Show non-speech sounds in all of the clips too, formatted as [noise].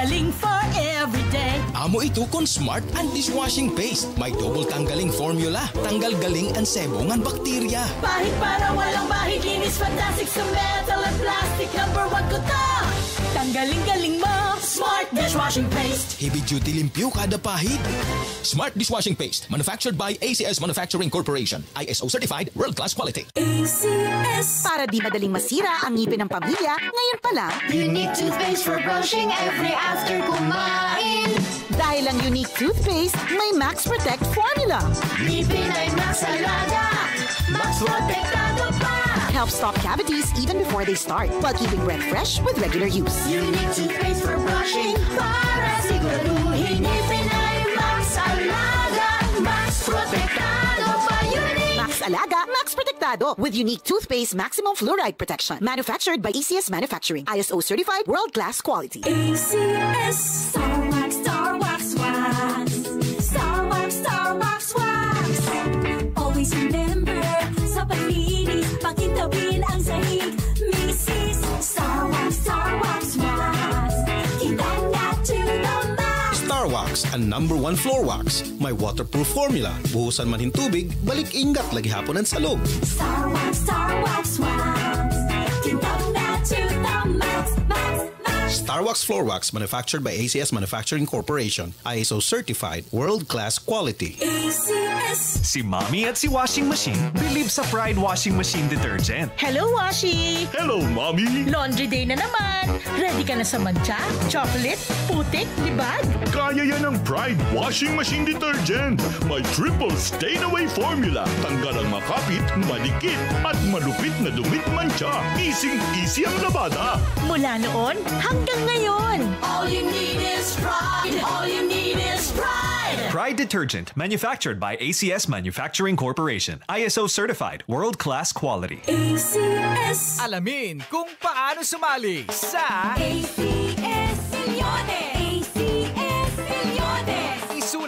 Galing for every day. Amo ito kon Smart and Dishwashing Paste. May double tanggaling formula. Tanggal galing ang sebo ngan bakterya. Bahid para walang bahid. Linis fantastic sa metal at plastic. Number one ko to. Tanggaling-galing mo. Smart dishwashing paste. Heavy duty limpyo kada pahid. Smart Dishwashing Paste. Manufactured by ACS Manufacturing Corporation. ISO certified world class quality. ACS. Para di madaling masira ang ngipin ng pamilya, ngayon pa lang, Unique toothpaste for brushing every after kumain. dahil ang unique toothpaste, may Max Protect formula. Ngipin ay Max Alaga. Max Protectado pa. Helps stop cavities even before they start, while keeping breath fresh with regular use. Unique toothpaste for brushing para siguraduhin ngipin ay Max Alaga. Max Protectado pa. Unique. Max Alaga, Max Protectado with unique toothpaste maximum fluoride protection. Manufactured by ACS Manufacturing. ISO certified world-class quality. ACS. Star Wax, Star Wax Wax. Star Wax, Star Wax Wax. Always remember, pakitawin ang sahig. Mrs. Star Wax, Star Wax Wax. Kita na to the max. Star Wax, ang number one floor wax. May waterproof formula. Buhusan man hin tubig, balik ingat lagi hapon ang salog. Star Wax, Star Wax Wax. Kita na to the max, max, max. Star Wax Floor Wax manufactured by ACS Manufacturing Corporation. ISO certified world class quality. ACS. Si Mommy at si Washing Machine believe sa Pride Washing Machine Detergent. Hello, Washi! Hello, Mommy! Laundry day na naman. Ready ka na sa mancha, chocolate, putik, libag? Kaya yan ang Pride Washing Machine Detergent. May triple stain-away formula. Tanggal ang makapit, malikit, at malupit na dumit mancha. Easy-easy ang labada. Mula noon hanggang ngayon. All you need is pride. All you need is pride. Pride Detergent, manufactured by ACS Manufacturing Corporation. ISO certified, world-class quality. ACS. Alamin kung paano sumali sa ACS Millones.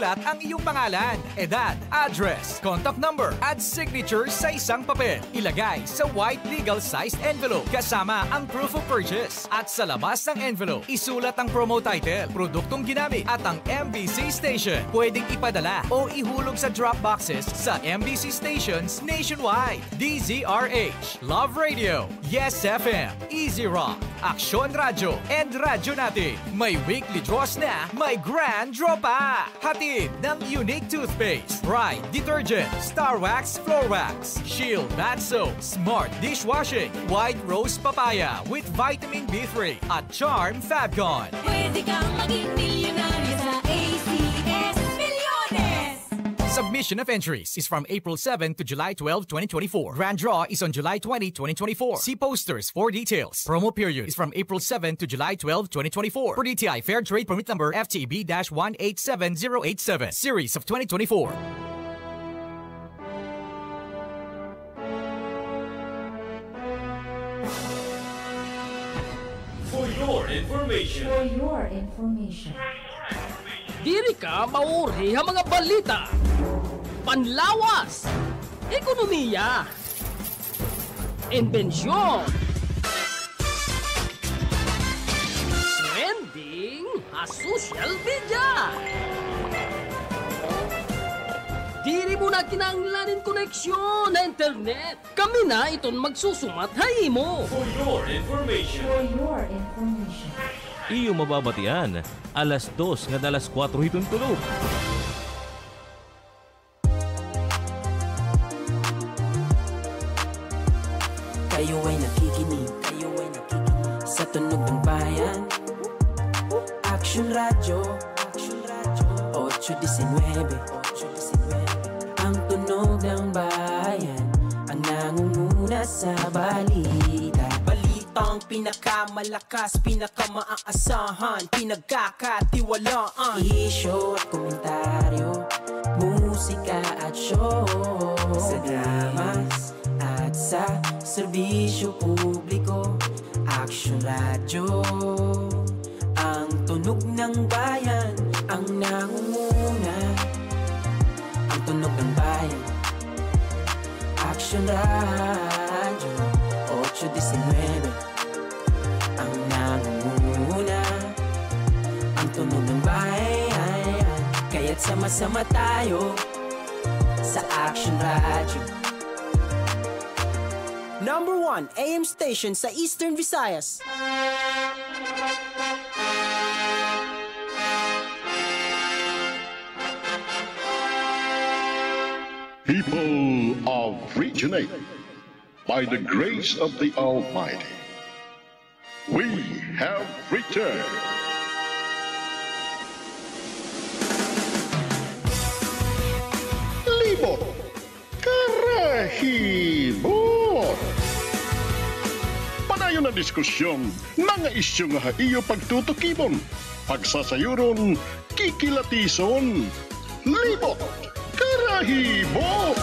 Isulat ang iyong pangalan, edad, address, contact number, at signature sa isang papel. Ilagay sa white legal-sized envelope kasama ang proof of purchase. At sa labas ng envelope, isulat ang promo title, produktong ginamit, at ang MBC station. Pwedeng ipadala o ihulog sa drop boxes sa MBC stations nationwide. DZRH, Love Radio, Yes FM, Easy Rock, Aksyon Radio, and Radyo Natin. May weekly draws na, may grand draw pa! Hatid ng Unique Toothpaste, Pride Detergent, Star Wax Floor Wax, Shield Bath Soap, Smart Dishwashing, White Rose Papaya with Vitamin B3 at Charm Fabcon. Pwede kang maging milyonaryo sa. Submission of entries is from April 7 to July 12, 2024. Grand draw is on July 20, 2024. See posters for details. Promo period is from April 7 to July 12, 2024. For DTI Fair Trade Permit Number FTB-187087. Series of 2024. For your information. For your information. Diri ka mauri ang mga balita. Panlawas. Ekonomiya. Invensyon. Trending a social media. Diri mo na kinanglanin koneksyon na internet. Kami na iton magsusumat hayimo. For your information. For your information. Iyo mababatian. Alas 2 nga alas 4 hitong tulog. Kayo ay nakikinig, kayo ay nakikinig. Sa tunog ng bayan. Action Radio, Action Radio. 819, 819 Ang tunog ng bayan. Ang nangunguna sa balita Balitang pinakamalakas, pinakamaasahan Pinagkakatiwalaan. Isyo at komentaryo Musika at show. Sa dramas at sa serbisyo publiko Action Radio. Ang tunog ng bayan Ang nangunguna. Ang tunog ng bayan Action Radio 819 Kaya't sama-sama tayo sa Action Radio. Number 1 AM station sa Eastern Visayas. People of Region 8, by the grace of the Almighty, we have returned. Karahibot. Panayon na diskusyon, mga isyu nga iyo pagtutukibon, pagsasayuron, kikilatison, libot, karahibot.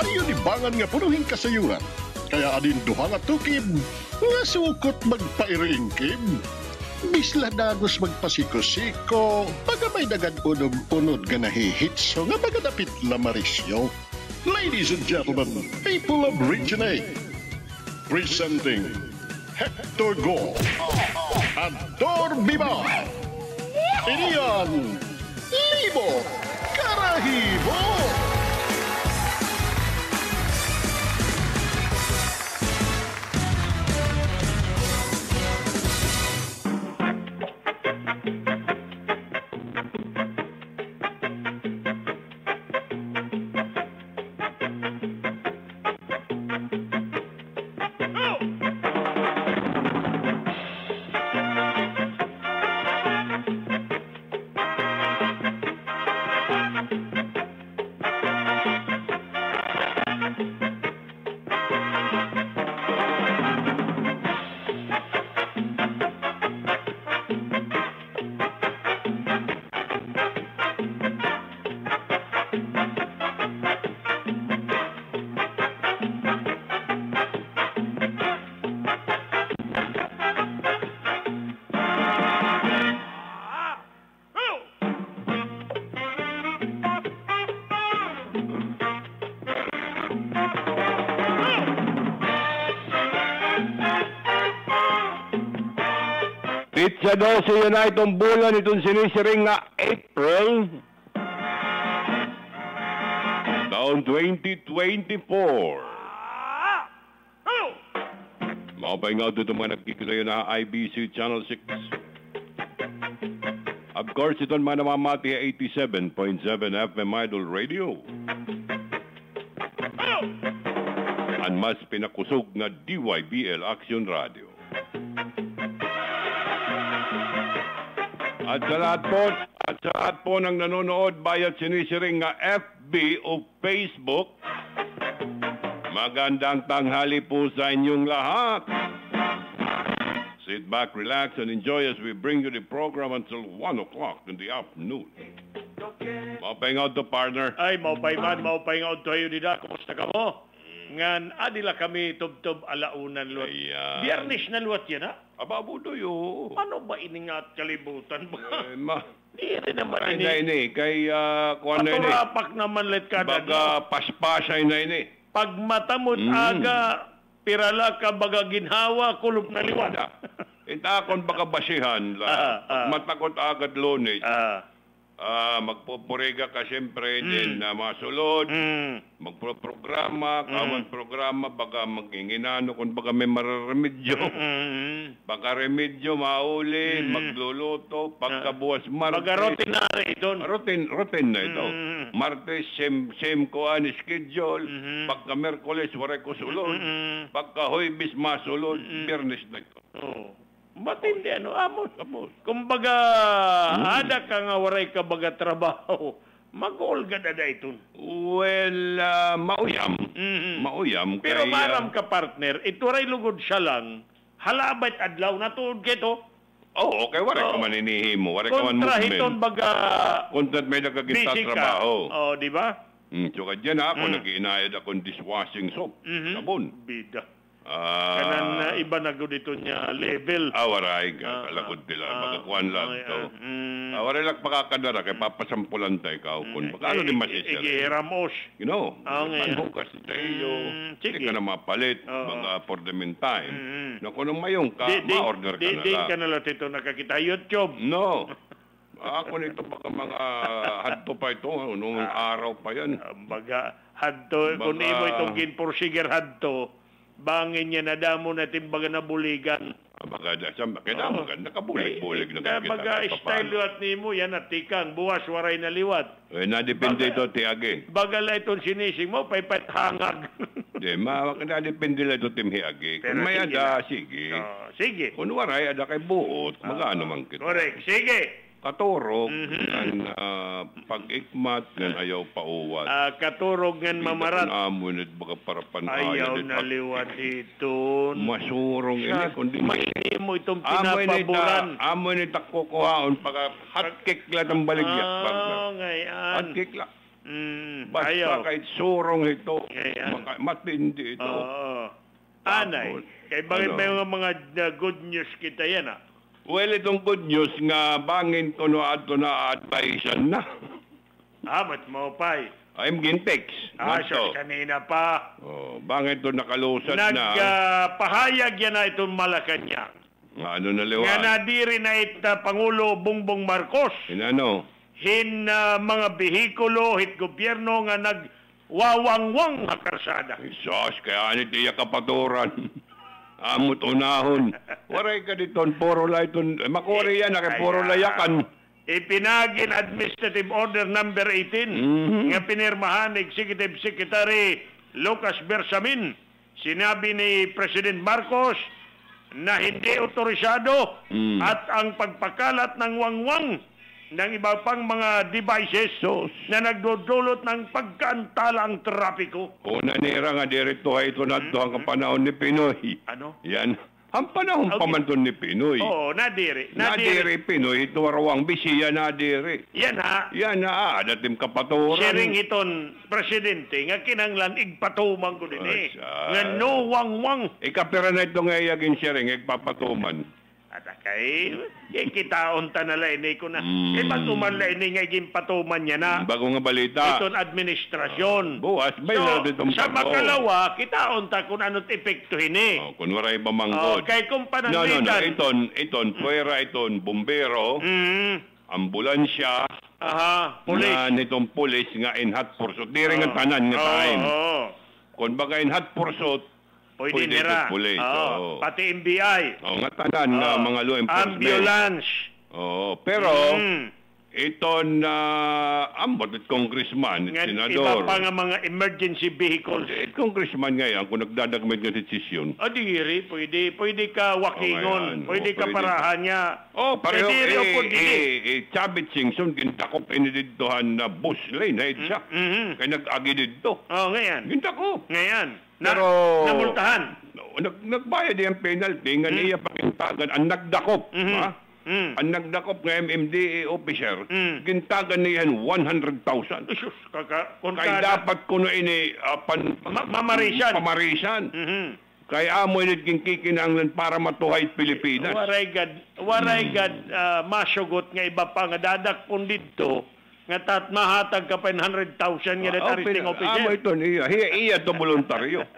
Ayo dibangan nga punuhin kasayuran, kaya adin duha nga tukib, nga sukot magpairingkib. Bisla dagos magpasikosiko, baga may dagad unod-unod nga nahihitso nga baga dapit lamarisyo. Ladies and gentlemen, people of Region 8, presenting Hector Go at Dor Biba. Iniyan, Libo Karahibo. Pitsa 12 yun na itong bulan itong sinisiring nga April. Taon 2024. Makapay nga doon mga nagkikita yun na IBC Channel 6. Of course, ito naman namamati 87.7 FM Idol Radio. Ang mas pinakusog na DYBL Action Radio. At sa lahat po, at sa lahat po ng nanonood bayat sinisiring nga FB o Facebook, magandang tanghali po sa inyong lahat. Sit back, relax, and enjoy as we bring you the program until 1 o'clock in the afternoon. Mapahingaw to, partner. Ay, maupay man, maupay nga tayo nila. Kumusta ka mo? Mm. Ngan, adila kami tub-tub alaunan luwat. Ayan. Biyernes na luwat yan, ha? Aba, budo yo. Ano ba iningat kalibutan ba? Eh, ma... [laughs] Di rin naman Ay, ini. na ini. Kay, uh, kuha na ini. Paturapak naman let ka na. Baga, paspasay na ini. Pag matamot Mm. aga, pirala ka baga ginhawa, kulop na liwat. Itakon baka basihan [laughs] la. Pag matakot agad lunes. Ah, magpupuriga ka siyempre Mm. din na masulod. Magproprograma, Mm. kawan programa, baka maginginano kung baka may mararemedyo. Baka remedyo mauli, magluluto, pagkabuwas Martes. Baga rotinary ito. Routine, routine na ito. Mm. Martes, same, same ko ang schedule. Mm-hmm. Pagka Merkules, wala ko sulod. Pagka Huibis, masulod. Biyernes na ito. Oh. Matindi ano, amos. Amos. Kumbaga, Mm. ada ka nga waray ka baga trabaho. Mag-olga na da ito. Well, ah, mauyam. Mauyam. Pero kay, ah, maram ka partner, ito ray lugod siya lang. Halabat adlaw na tuod kito. Oo, okay. Wala ka Oo. maninihi mo. Wala ka man Kontra hiton movement. baga Kontra't may nagkagita ka. trabaho. Oh, di ba? Mm, so kadyan ako, Mm. nag-iinayad akong dishwashing soap. Mhm. Sabon. Bida. Ah, Kanan na iba na gud ito niya level. Ah, waray ka. Ah, Kalagod nila. ah, Magakuan lang ah, to. ah, mm. Ah, waray lang pakakadara. Kaya papasampulan tayo ka. Kung baka ano din masisir. Igihiramos. You know, Ah, ngayon. manhugas tayo. Mm, Hindi sige. ka na mapalit. Mga for the meantime. Mm. Na kung nung mayong ka, ma-order ka na lang. ka na lang ito nakakita YouTube. No. Ako nito baka mga hadto pa ito, noong araw pa yan. Baga, hadto, kung imo itong ginporsiger hadto, bangin niya na damo na timbaga na buligan. Baka da sa kaya oh. nakabulig-bulig na Kaya kita. baga style liwat ni mo, yan at tikang, buwas waray na liwat. Eh, nadepende ito, tiage. Bagala itong sinising mo, paypat hangag. [laughs] Di, ma, nadepende lang ito, timhiage. Pero Kung may ada, sige. Oh, sige. Kung waray, ada kay buot, magano man kita. Correct. Sige. Katurog, Mhm. ng ah, pag-ikmat, ng ayaw pauwat. Ah, katurog ngan mamarat. Amon at baka para Ayaw na liwat ito. Masurong ini, kundi Hindi mo itong ni pinapaboran. ta, amoy ni takukuhaon pagka hotcake lang ang baligya. Ah, ngayon. Hotcake lang. Mm, Basta ayaw. kahit surong ito, maka- matindi ito. Oo. Anay, kay bakit Ano? may mga mga uh, good news kita yan ah? Well, itong good news nga bangin ko no ato na advisean na. Ah, ba't mo pa'y? I'm gintex. Ah, sus, kanina pa. Oh, bangin to nakalusad na. Nagpahayag yan na itong Malacanang. ano na liwa? Nga nadiri na it uh, Pangulo Bongbong Marcos. Inano? Hin uh, mga behikulo, hit gobyerno nga nag wawangwang nga karsada. Sos, kaya anit iya kapaturan. [laughs] Amot unahon. [laughs] Waray ka diton, puro la iton. Eh, Makuri yan, nakay puro layakan. Ipinagin Administrative Order Number 18 Mhm. nga pinirmahan ni Executive Secretary Lucas Bersamin. Sinabi ni President Marcos na hindi otorisado Mm. at ang pagpakalat ng wangwang ng iba pang mga devices na nagdudulot ng pagkaantala ang trapiko. Una nira nga dirito ay ito na ito ang kapanahon ni Pinoy. Ano? Yan. Ang panahon pa man to ni Pinoy. Oo, nadiri. Nadiri Pinoy, ito arawang bisiya nadiri. Yan ha. Yan ah, datim kapaturan. Sharing iton, presidente, nga kinanglan igpatumang ko din eh. Nga no wang-wang. Ikapira na ito nga sharing, igpapatuman. At kay, kay kitaon ta na lain ko na. Mm. Eh, patuman lain nga iging patuman niya na. Bago nga balita. Iton administrasyon. Buwas, bay So, na ditong sa makalawa, kitaon ta kung ano't epektuhin eh. Oh, kunwari ba Oh, manggod. kay kung no, no, no. pananglitan. Iton, iton, puwera iton, bumbero, Mm, ambulansya, aha, nga police. nitong pulis nga in hot pursuit. Di rin Oh. nga tanan nga Oo, time. oo. Kung baga in hot pursuit, Pwede, Pwede nira. pulis, Oo, oo. Pati NBI. oh, nga tanan Oo. mga law enforcement. Ambulance. Oo, pero Mm. ito na ambot at congressman, at Nga, iba senador. pa nga mga emergency vehicles. Eh, congressman ngayon, kung nagdadagmit ng desisyon. O diri, pwede, pwede ka wakingon, Oh, pwede ka Oh, pwede. parahan niya. Oh, pareho eh, eh, dili. eh, Chabit Singson, gintakop inididtohan na bus lane, na siya. Mhm. Kaya nag-agi dito. Oh, ngayon. Gintakop. Ngayon. Na, Pero... namultahan. Nag, nagbayad yung penalty, nga niya pakintagan, ang nagdakop, Mhm. ha? Mm. Ang nagdakop ng MMDA officer, Mm. gintagan niya 100,000. Isus, kaka, Kaya dapat kuno ini uh, pan, Ma- mamarisan. Pamarisan. Mhm. Kaya amo ini kinkikinanglan para matuhay Pilipinas. Waray gad, waray Hmm. gad ah, masugot nga iba pa nga dadak pun dito nga tat mahatag ka pa 100,000 nga Ah, that arresting Amo officer. ito niya. Hiya, iya to voluntaryo. [laughs]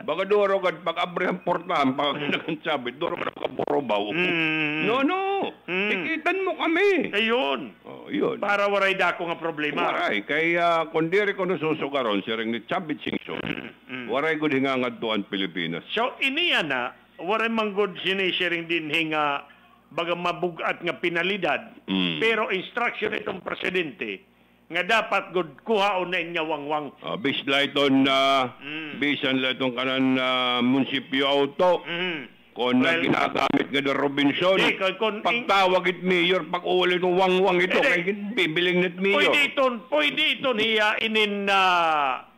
Baga duro kad pag abrehang portahan, pag [laughs] nagsabi, duro ka nakaborobaw. Mm. No, no. Mm. Ikitan mo kami. Ayun. Oh, yun. Para waray dako nga problema. Waray, kaya kung diri ko nasusugaron, siring ni Chabit Singson, Mm. waray ko hingangad tuan Pilipinas. So iniya na waray manggod sinisharing din hinga baga mabugat nga pinalidad. Mm. Pero instruction itong presidente nga dapat gud kuhaon na inya wangwang. Uh, bisla iton na Mm. bisan la itong kanan na munisipyo auto. Mm. Kung na Well, ginagamit nga na Robinson, Di, kung- pagtawag it mayor, pag uli itong wangwang ito, Hindi. kay bibiling net mayor. Pwede iton, pwede iton hiya inin na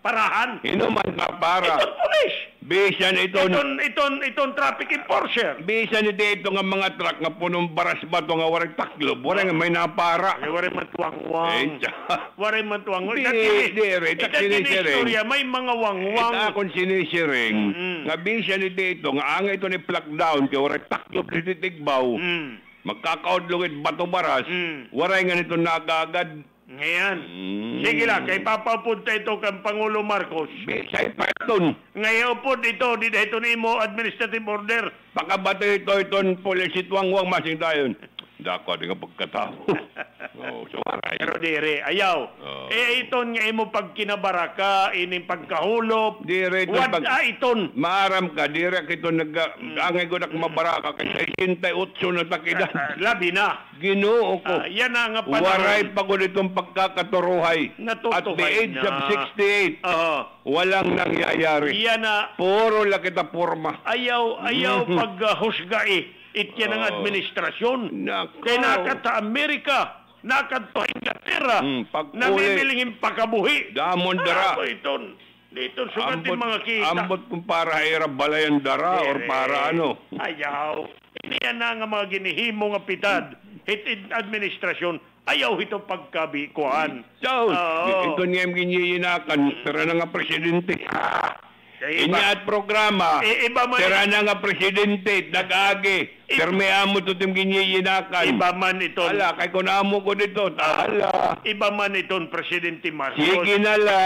parahan. Inuman ka para. Iton pulis. Bisan iton, Iton, iton, iton traffic enforcer. bisan ito ito nga mga truck nga punong baras ba ito nga warang taklob, warang nga may napara. Ay, waray man tuwangwang. tsa. Waray man tuwangwang. Di, di, re, tak sinisiring. istorya, may mga wangwang. Ita akong sinisiring, Mm. nga bisan ito ito, nga angay ito ni plug down, kaya warang taklob ni titigbaw, Mm. magkakaudlungit bato baras, Mm. waray nga nito nagagad. Ngayon. Mm. Sige lang, kay papapunta ito kang Pangulo Marcos. Bisay pa ito. Ngayon po dito, dito ito ni mo administrative order. Pagkabato ito, itong polisit wangwang masing tayon. Dako, di nga pagkatao. [laughs] Oh, so waray. Pero dire, ayaw. Oh. Eh, iton nga imo pag kinabaraka, ining pagkahulop. Dire ito Wad pag- ah, iton. Maaram ka, dire kito nag... Angay ko na kumabaraka kay 68 na takidan. Ah, Labi na. Ginoo ko. Ah, yan na nga panahon. Waray pa ko nitong pagkakaturuhay. At the age na. of 68, Oo. walang nangyayari. Yan na. Puro lang kita porma. Ayaw, ayaw Mhm. paghusga eh. Ityan ang Oh. administrasyon. Nako. Kaya nakat sa Amerika, nakat sa Inglaterra, pag-uli. namimilingin pagkabuhi. Damon dara. Ah, iton. Dito, sugatin mga kita. ambot kung para hira balayan dara or para ano. Ayaw. Hindi yan na nga mga ginihimo nga pitad. Hitid administrasyon. Ayaw ito pagkabikuan. So, Oo. ito niya yung ginyinakan, tira na nga presidente. Kaya iba- Inya at programa, Eh, iba man- tira na nga presidente, nag-agi. Permea mo ito yung ginyinakan. Iba man ito. Ala, kay kunamo ko dito, tala. Iba man itong Presidente Marcos. Sige na la,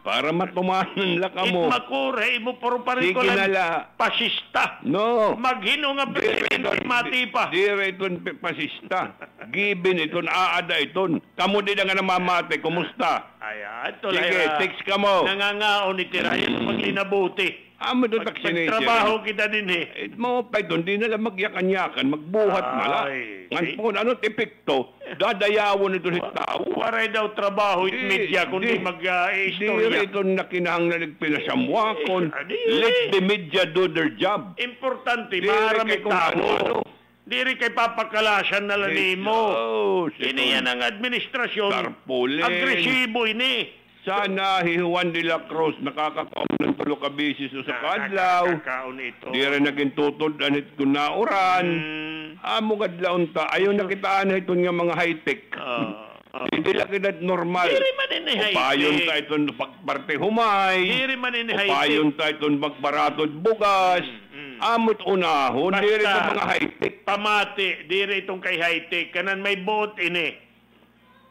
para matumanan la ka mo. Itmakure, mo puro pa rin ko Sige lang la. pasista. No. Maghino nga Presidente mati pa. Dire iton pi- pasista. Given iton aada iton. Kamu di na nga namamate, kumusta? Ay, ah, ito Sige, lang. text ka mo. Nangangaon ni Tirayan pag linabuti. Amo doon Pag vaccination. trabaho kita din eh. Eh, mo pa doon, di na lang magyakan-yakan, magbuhat. Ay, Ngan si- po, ano epekto? Dadayawon ito si tao. Waray daw trabaho it Di- media di- kundi Di mag-istorya. ito na kinahanglan pinasamwakon. Eh, di- Let the media do their job. Importante, Di marami tao. ano-ano. Diri kay papakalasan na lang Di- mo. Oh, Ini yan ang administrasyon. Tarpaulin. Agresibo ini. Sana si Juan de la Cruz nakakakaon ng tulo ka bisis sa kadlaw. Di rin naging tutod anit kunauran. Mm, Amo kadlaon ta. Ayaw nakitaan na ito nga mga high-tech. ah, ah. [laughs] Hindi lang kita normal. Diri man ini Upayon ta itong pagparte humay. Diri man ini high-tech. Upayon ta itong magbaratod bugas. Amot unahon. Basta. Diri mga high-tech. Pamati, diri itong kay high-tech. Kanan may buot ini.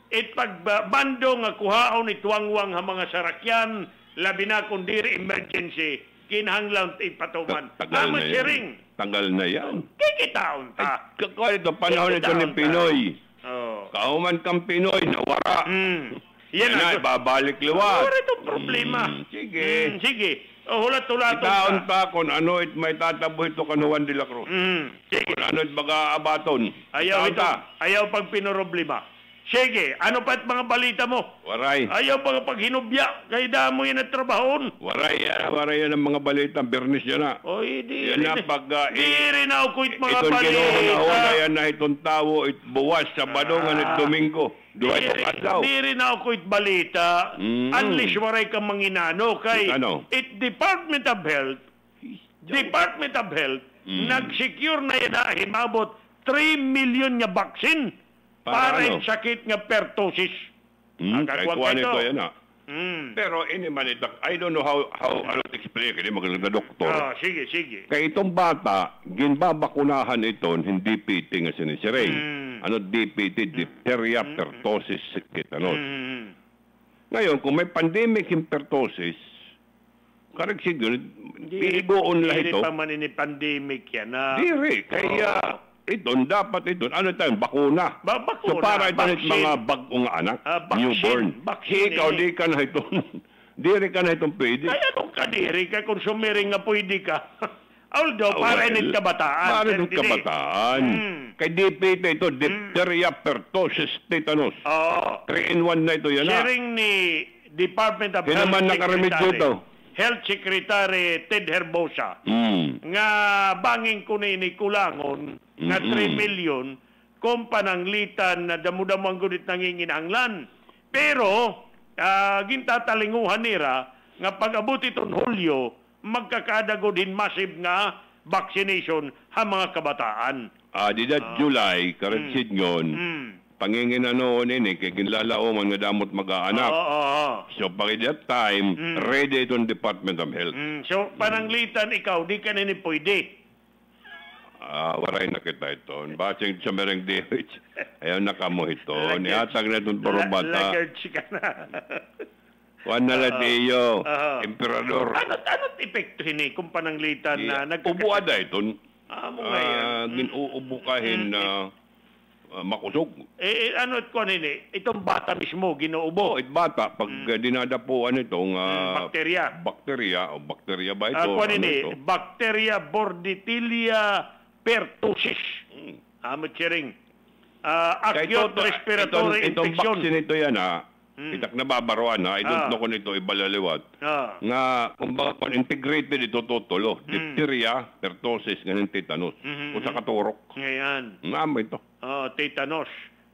It pagbando nga kuhaon ni tuwangwang ha mga sarakyan, labi na kung diri emergency, kinahanglan ipatuman. Tagal na yan. Tagal na yan. Kikitaon ta. Kakuha ito, panahon ito ni. Pinoy. Oh. Kauman kang Pinoy, nawara. Mm. Yan na, babalik liwat. Wala itong problema. Mm, sige. Mm, sige. O, hulat-hulat Itaon ta. pa kung ano it may tatabo ito kanuwan de la Cruz. Mm, sige. Kung ano it baga abaton. Ayaw ito. Ayaw pag pinoroblema. Sige, ano pa't mga balita mo? Waray. Ayaw pag pag hinubya, kay damo yan at trabahon. Waray yan. Waray yan ang mga balita. Bernis yan na. Oy, di Yan rin. na pag uh, Di rin ako kuit mga itong kinuhunahon na balita. yan na itong tawo it buwas sa badongan at Domingo. Duha Di ito kasaw. Di rin ako kuit balita. Mm. Unless waray kang manginano kay Ano? it Department of Health Department of Health Mm. nag-secure na yan na himabot 3 million nga vaccine Para para, ano? sakit nga pertussis. Hmm, Ang kuha ito. nito yan na. Mm. Pero ini man ito, I don't know how, how, ano to explain, hindi magaling na doktor. Ah, sige, sige. Kaya itong bata, ginbabakunahan ito, hindi PT nga sinisiring. Mm. Ano DPT, diphtheria, pertussis, tetanus. Mm. Ngayon, kung may pandemic yung pertussis, correct siguro, piigoon Hindi ito. pa man ini pandemic yan. ah. Diri, kaya ito, dapat ito, ano tayo, bakuna. Ba, bakuna, So para ito mga bagong anak, Ah, vaccine, newborn. vaccine Ikaw, eh. di ka na ito, [laughs] diri ka na itong pwede. Ay, anong kadiri ka, konsumiring nga pwede ka. [laughs] Although, para Well, kabataan. Para ng kabataan. Mm. Kay DPT ito, diphtheria, pertussis, tetanus. Oo. 3 in 1 na ito yan. ha? Sharing ni Department of Health man nakaremedyo Secretary, to? Health Secretary Ted Herbosa Mm. nga banging kunin ni kulangon nga 3 Mm-mm. million kung pananglitan na damo-damo ang gunit nanginginanglan. Pero, ah, gintatalinguhan nira nga pag-abot iton Hulyo, magkakadago din massive nga vaccination ha mga kabataan. Ah, di that July, karatsid ngon, Mm. pangingin na noon ini, kay ginlalauman nga damot mag-aanak. Oo, oo, oo. So, pag that time, ready itong Department of Health. Mm, so, pananglitan ikaw, di ka na ni pwede. Ah, waray na kita ito. Basing sa mereng DH. [laughs] Ayaw na kamo ito. Nihatag na itong puro bata. Ka na. Juan Naladillo, Oo. Emperador. ano, ano't epekto hini kung pananglitan na nag... Ubuada ito. Ah, mo ngayon. Ah, ginuubo kahin na ah, makusog. Eh, eh, ano ko nini, itong bata mismo, ginuubo. Oh, it bata, pag uh, dinadapuan itong ah, Mm, bakterya. bakterya, o bakterya ba ito? Ah, kuha Ano nini, ito? Bacteria Bordetella pertussis. Siring. Ah, Kaya acute ito, respiratory itong, itong infection. vaccine ito yan ha, Mm. itak nababaroan ha, I don't Ah. know kung ito ibalaliwat. Ah. Nga, kumbaga, kung integrated ito totolo, Mm. diphtheria, pertussis, ganun tetanus. Mhm, O sa katurok. Ngayon. Nga mo ito. Oh, tetanus.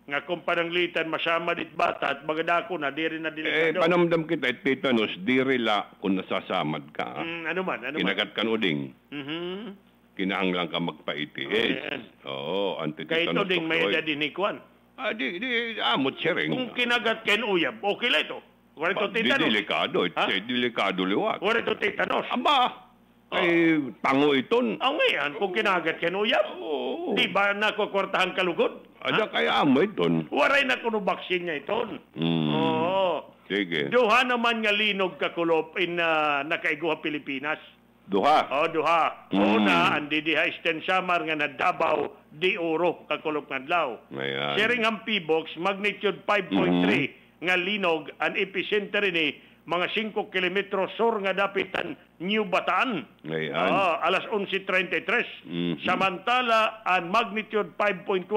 Nga kung pananglitan masama dit bata at magadako na, di rin na Eh, delikado. panamdam kita, eh, tetanus, di rila kung nasasamad ka. ha. Mm, ano man, ano man. Kinagat ka uding, Mhm. kinahanglan ka magpa-ITS. Ayan. Oo, Kaya anti-tetanus. ito ding may edad ni Kwan. Ah, di, di, amot siya rin. Kung kinagat ken uyab, okay lang ito. Wala ito Di tetanus. delikado, ito Ha? eh, delikado liwat. Wala ito tetanus. Aba, ay tango iton. Ang ngayon, kung kinagat ken uyab, Oo. di ba nakukwartahan kalugod? Ada kaya amo iton. Waray na kuno baksin niya iton. Hmm. Oo. Sige. Duha naman nga linog kakulop in uh, nakaiguha Pilipinas. Duha. O, duha. Mm. Una, ang didiha Samar nga nadabaw di oro kakulop nga adlaw. Ayan. Sharing ang P-box, magnitude 5.3 nga linog, ang epicenter ni mga 5 kilometro sur nga dapitan New Bataan. Ayan. Ah, alas 11.33. Mhm. Samantala, ang magnitude 5.1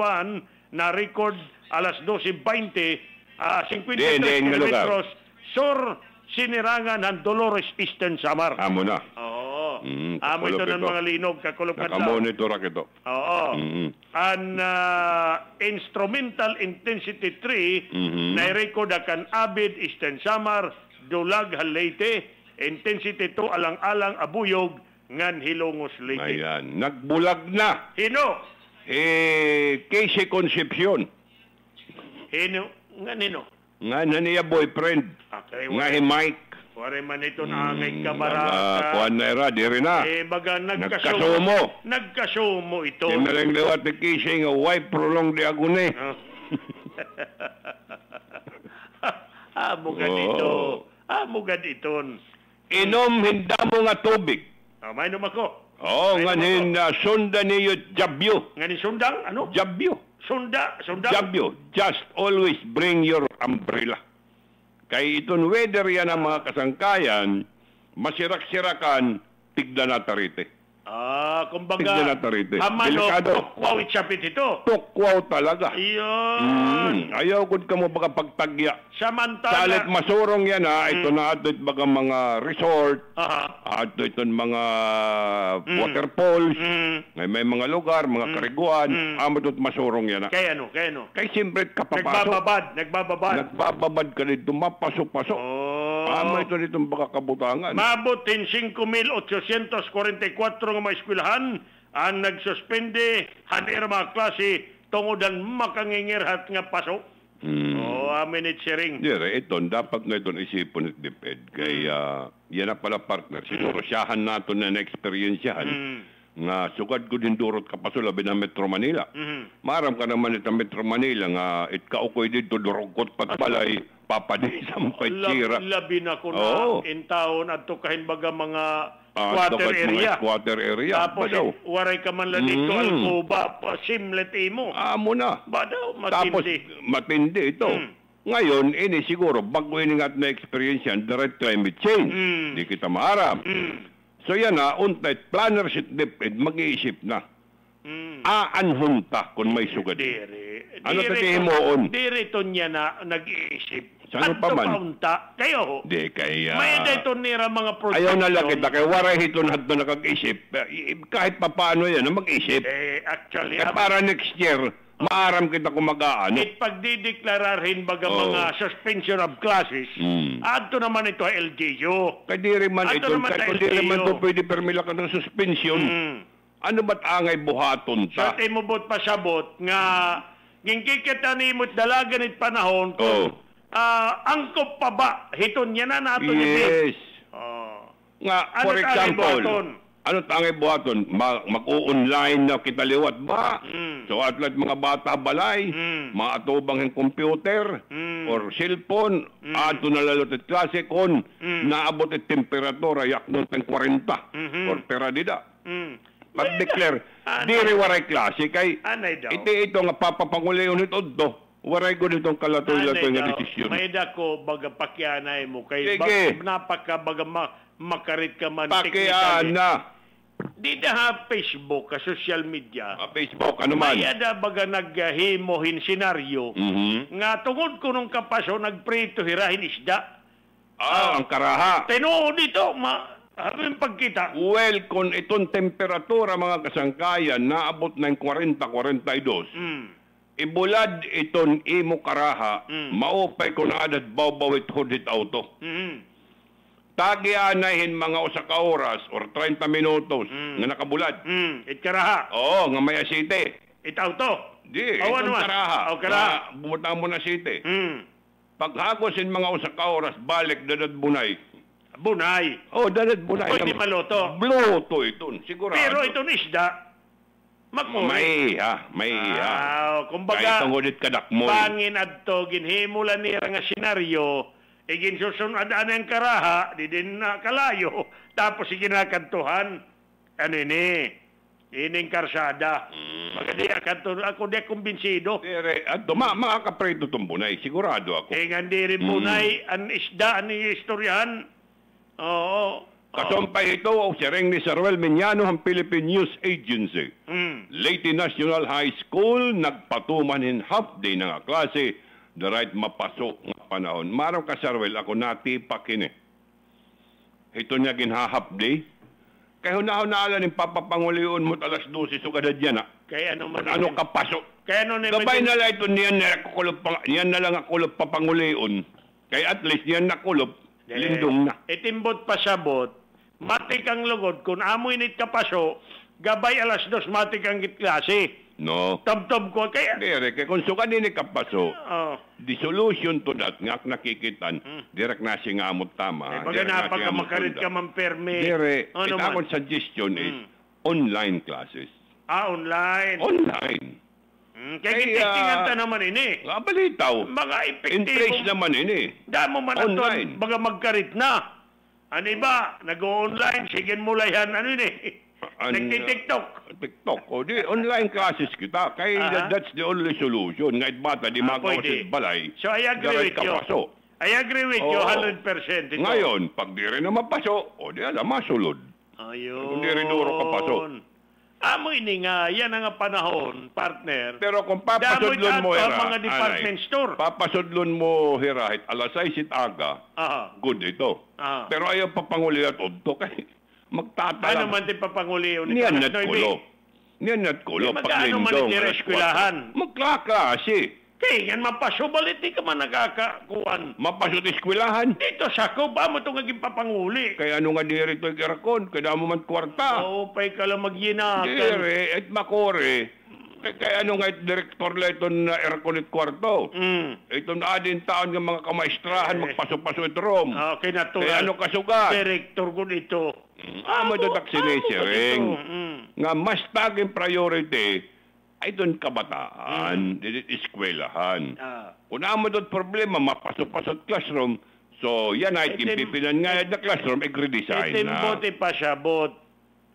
na record alas 12.20, ah, 53 Di, di, nga lugar. kilometros sur sinirangan ng Dolores Eastern Samar. Amo na. Oo. Mm, Amo ito ng ito. mga linog kakulop nga Nakamonitor ako ito. Oo. Mhm. Ang ah, instrumental intensity 3 Mhm. na record akan Abid Eastern Samar, Dulag Leyte, intensity 2 alang-alang abuyog ngan Hilongos Leyte. Ayan. Nagbulag na. Hino, Eh, Casey Concepcion. hino, nga nino. Nga na niya boyfriend. Okay, Nga wala. hi Mike. Wala man ito na angay Naga, kamaraka. kuhan na era, di rin na. Eh, baga nagkasumo. Nagkasumo. Ito. Di na lang liwat ni why prolong di agune. Ah. [laughs] Amo ka Oo. dito. Amo ka dito. Inom hinda mo nga tubig. Ah, mainom ako. Oo, nga Mainom nin uh, sunda niyo jabyo. Nga ni Sundang, ano? Jabyo. Sunda, Sundang. Jabyo. Just always bring your umbrella. Kay itong weather yan ang mga kasangkayan, masirak-sirakan, tigda na tarite. Ah, kumbaga, natin rito. hamano, Delikado. tukwawit sapit ito. Tukwaw talaga. Iyon. Mm, ayaw ko ka mo baka pagtagya. Samantala. Salit masurong yan ha. Ito na ato it baga mga resort. Aha. Ato ito mga waterfalls. Mm. May, may mga lugar, mga kariguan. Amo ito masurong yan ha. Kaya ano, kaya ano? Kay siyempre kapapasok. Nagbababad, nagbababad. Nagbababad ka dito, mapasok-pasok. Oh. Amo ito dito baka kabutangan. Mabutin 5,844 nga mga eskwelahan ang nagsuspende hanir mga klase tungod ang makangingirhat nga pasok. Mm. Oh, amin it sharing. Dire, ito, dapat na itong isipon at DepEd. Kaya, yan na pala partner. Siguro, siyahan nato na na-experiensyahan. Mm. Nga, sugad ko din durot kapasulabi ng Metro Manila. Mhm. Maram ka naman ito Metro Manila nga, it kaukoy dito, durugkot pat balay, papadi sa mga tsira. Lab, labi na ko na in taon at tukahin baga mga Ah, quarter dapat mga area. squatter area. Tapos daw? eh, waray ka man lang dito, Mm. alcoba, pa, simlet imo. Amo na. Ba daw, Tapos, matindi. matindi ito. Mm. Ngayon, ini siguro, bago ini nga na experience yan, direct climate change. Mm. Di kita maaram. Mm. So yan na, untait, planner si DepEd, mag-iisip na. Mm. Aanhon ta kung may sugad. Dire. Ano tatihin mo on? Dire to niya na nag-iisip. Saan Adto pa man? kaunta. Kayo, Di kaya... may dito nira mga production. Ayaw na lang kita, kaya waray hito na ito nakag-isip. Eh, Kahit pa paano yan, mag-isip. Eh, actually, Kaya para next year, maaram kita kung mag-aano. it pagdideklararin baga Oo. mga suspension of classes, Mm. adto naman ito LGU. Di rin man ito, naman kaya tayo kung di rin man ito pwede permila ka ng suspension. Mm. Ano ba't angay buhaton Sa ta? mo bot pasabot nga gingki kita ni mo't dalagan it panahon Oh. kung ah, angkop pa ba hiton niya na nato Yes. Oh. Nga, Ano for example, buhaton? Ano tangay buhaton? Ma- mag-o-online na kita liwat ba? Mm. So at lahat mga bata balay, Mm. mga atubang ng computer Mm. or cellphone, ato na lalot at klase kon, Mm. naabot at temperatura yak nun tang 40 Mhm. or peradida. Mm. pag-declare, Anay. diri waray klase kay Anay daw. iti ito nga papapanguliyon ito do. Waray ko nitong kalatoy-latoy nga desisyon. May dako baga pakyanay mo kay Sige. ba, napaka baga ma, makarit ka man Pakiana. Di na ha Facebook ka social media. Ah, Facebook, ano man? May ada baga naghimohin senaryo Mhm. nga tungod ko nung kapaso nagprito hirahin isda. Ah, ang karaha. Tinuod dito ma yung pagkita? Well, kung itong temperatura mga kasangkayan naabot ng 40-42, Mm. ibulad iton imo karaha, Mm. maupay ko na adat bawbawit hodit auto. Mm. Tagianahin mga usa ka oras or 30 minutos nga nakabulad. Mm. Itkaraha. Oo, nga may asite. Itaw to. Di, Awa itong karaha. Aw, karaha. nga Bumutang mo na asite. Mm. Paghagosin mga usa ka oras, balik dadad bunay. Bunay. Oh, dadad bunay. Pwede maluto. Bluto iton, sigurado. Pero ito isda, makuri. May ha, may ha. Ah, Kahit kumbaga, ang udit kadak mo. bangin adto ginhimulan niya nga senaryo, igin susunod ana ang karaha, di din na kalayo, tapos iginakantuhan, ano ini, ining karsada. Mm. Magadi akanto, ako di kumbinsido. Dire, ato, ma makakapreto itong bunay, sigurado ako. Eh, nga di rin Mm. bunay, ang isda, ang istoryahan. Oo. Kasumpay ito o sireng ni Saruel Miñano ang Philippine News Agency. Mm. Leyte National High School nagpatuman in half day nga klase the right mapasok nga panahon. Maraw ka Saruel, ako natipak ini. Ito niya ginha-half day. Kaya hunahon na alam ng papapangulion mo alas 12 so kada dyan na. Kaya ano man. Ano ka pasok? Kaya ano ni Gabay na lang ito niyan na kukulop pa, niyan na lang ang kulop papangulion. Kaya at least niyan na kulop, lindong na. Itimbot pa sabot, matik ang lugod, kung amoy nit kapaso, gabay alas dos matik ang klase. No. Tab-tab ko, kaya... Dire, kaya kung suka din ikapaso, Oh. the solution to that, nga nakikitan, direk na si nga amot Hmm. tama. Eh, baga direk na na si nga amot makarit ka man perme. Dire, Ano it man? akong suggestion is, Mm. online classes. Ah, online. Online. Mm, kaya Ay, kitiktingan ah, ta naman ini. Nga balitaw. Mga In epektibo. trace naman ini. Damo man ato, baga magkarit na. Ano ba? Nag-online, sige mo yan, ano ini? [laughs] An- Nagtitiktok. TikTok. O di, online classes kita. Kaya Aha. that- that's the only solution. Ngayon bata, di Ah, sa balay. So I agree with you. I agree with you, Oo. 100%. Ito. Ngayon, pag di rin na mapaso, o di alam, masulod. Ayun. Kung di rin duro kapaso. Amo ini nga, yan ang panahon, partner. Pero kung papasudlon mo, Hira, mga department anay, store. papasudlon mo, Hirahit, alas 6 it aga, Aha. good ito. Aha. Pero ayaw pa panguli at udto [laughs] kay magtatalang. Ano man din papanguliw ni Niyan nat kulo. Niyan nat kulo. Di magkano man iti eskwelahan? Magkaklase. Kaya yan mapasubal, hindi ka man nakakakuan. Mapasot eskwelahan. Dito sa ko, ba mo itong naging papanguli? Kaya ano nga diri ito ikirakon, kaya mo man kwarta. Oo, pa'y ka lang magyinakan. Dire, at makore. Kaya ano nga it direktor la ito na aircon at kwarto. Mm. Ito na adin taon ng mga kamaistrahan, magpaso-paso ito rom. Okay, natural. Kaya ano kasugat? Director ko dito. Ah, mo ito vaccination. Mm. Nga mas taging priority ay doon kabataan, mm. eskwelahan. Ah. Kung naman doon problema, mapasok-pasok classroom, so yan ay Itim- timpipinan nga na classroom, i-redesign na. Itimbote pa siya, bot.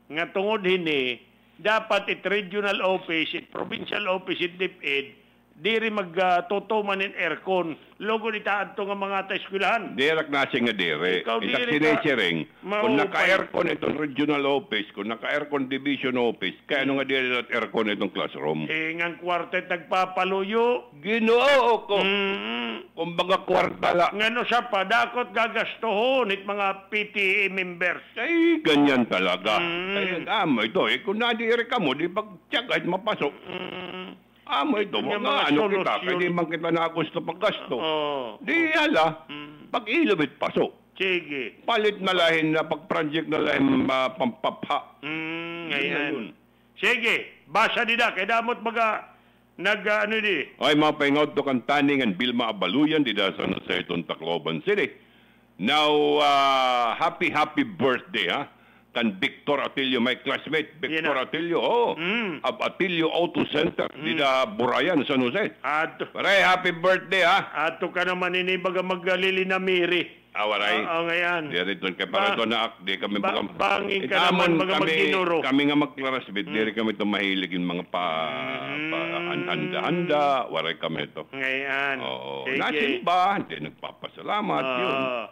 Nga tungod hini, dapat it regional office, it provincial office, it DepEd, diri magtutuman in aircon. Logo ni taan to nga mga ta-eskwelahan. Dirak na siya nga dire. Ikaw sinesiring. Maupay. Kung naka-aircon itong regional office, kung naka-aircon division office, kaya ano nga dire at aircon itong classroom? Eh, ngang kwartet nagpapaluyo. Ginoo ko. Mm. Kumbaga kwarta la. Nga no siya pa, dakot gagastohon it mga PTA members. Ay, ganyan talaga. Mm. Ay, amo ito eh. Kung nadiri ka mo, di pag tiyag kahit mapasok. Mm. Amo ito, Yung mga mga ano kita, di man kita na gusto paggasto. Oh. Di ala, Mm. pag ilubit pasok. Sige. Palit na lahin na pag-project na lahin uh, pampapha. Mm, ngayon. yun. Sige, basa di na. Kaya damot baga, nag, ah, ano di, Ay, mga paingaw to kan Taning and Bilma Abaluyan, di da sa sa itong Tacloban City. Now, uh, happy, happy birthday, ha? Kan Victor Atilio, my classmate. Victor Yan na. Atilio, oh. Mm. Ab Atilio Auto Center, di da Burayan, San Jose. ato, Pare, happy birthday, ha? ato ka naman ini baga magalili na miri. Awaray. Oo, ngayon. Diri ton kay para Ba- na di kami ba- baga- bangin ka Itamon naman, mga kami, magginuro. kami nga magklarasbit, Hmm. diri kami to mahilig yung mga pa, pa handa-handa, waray kami to. Ngayon. Oo. Sige. Nasimba, hindi nagpapasalamat yun. Ah.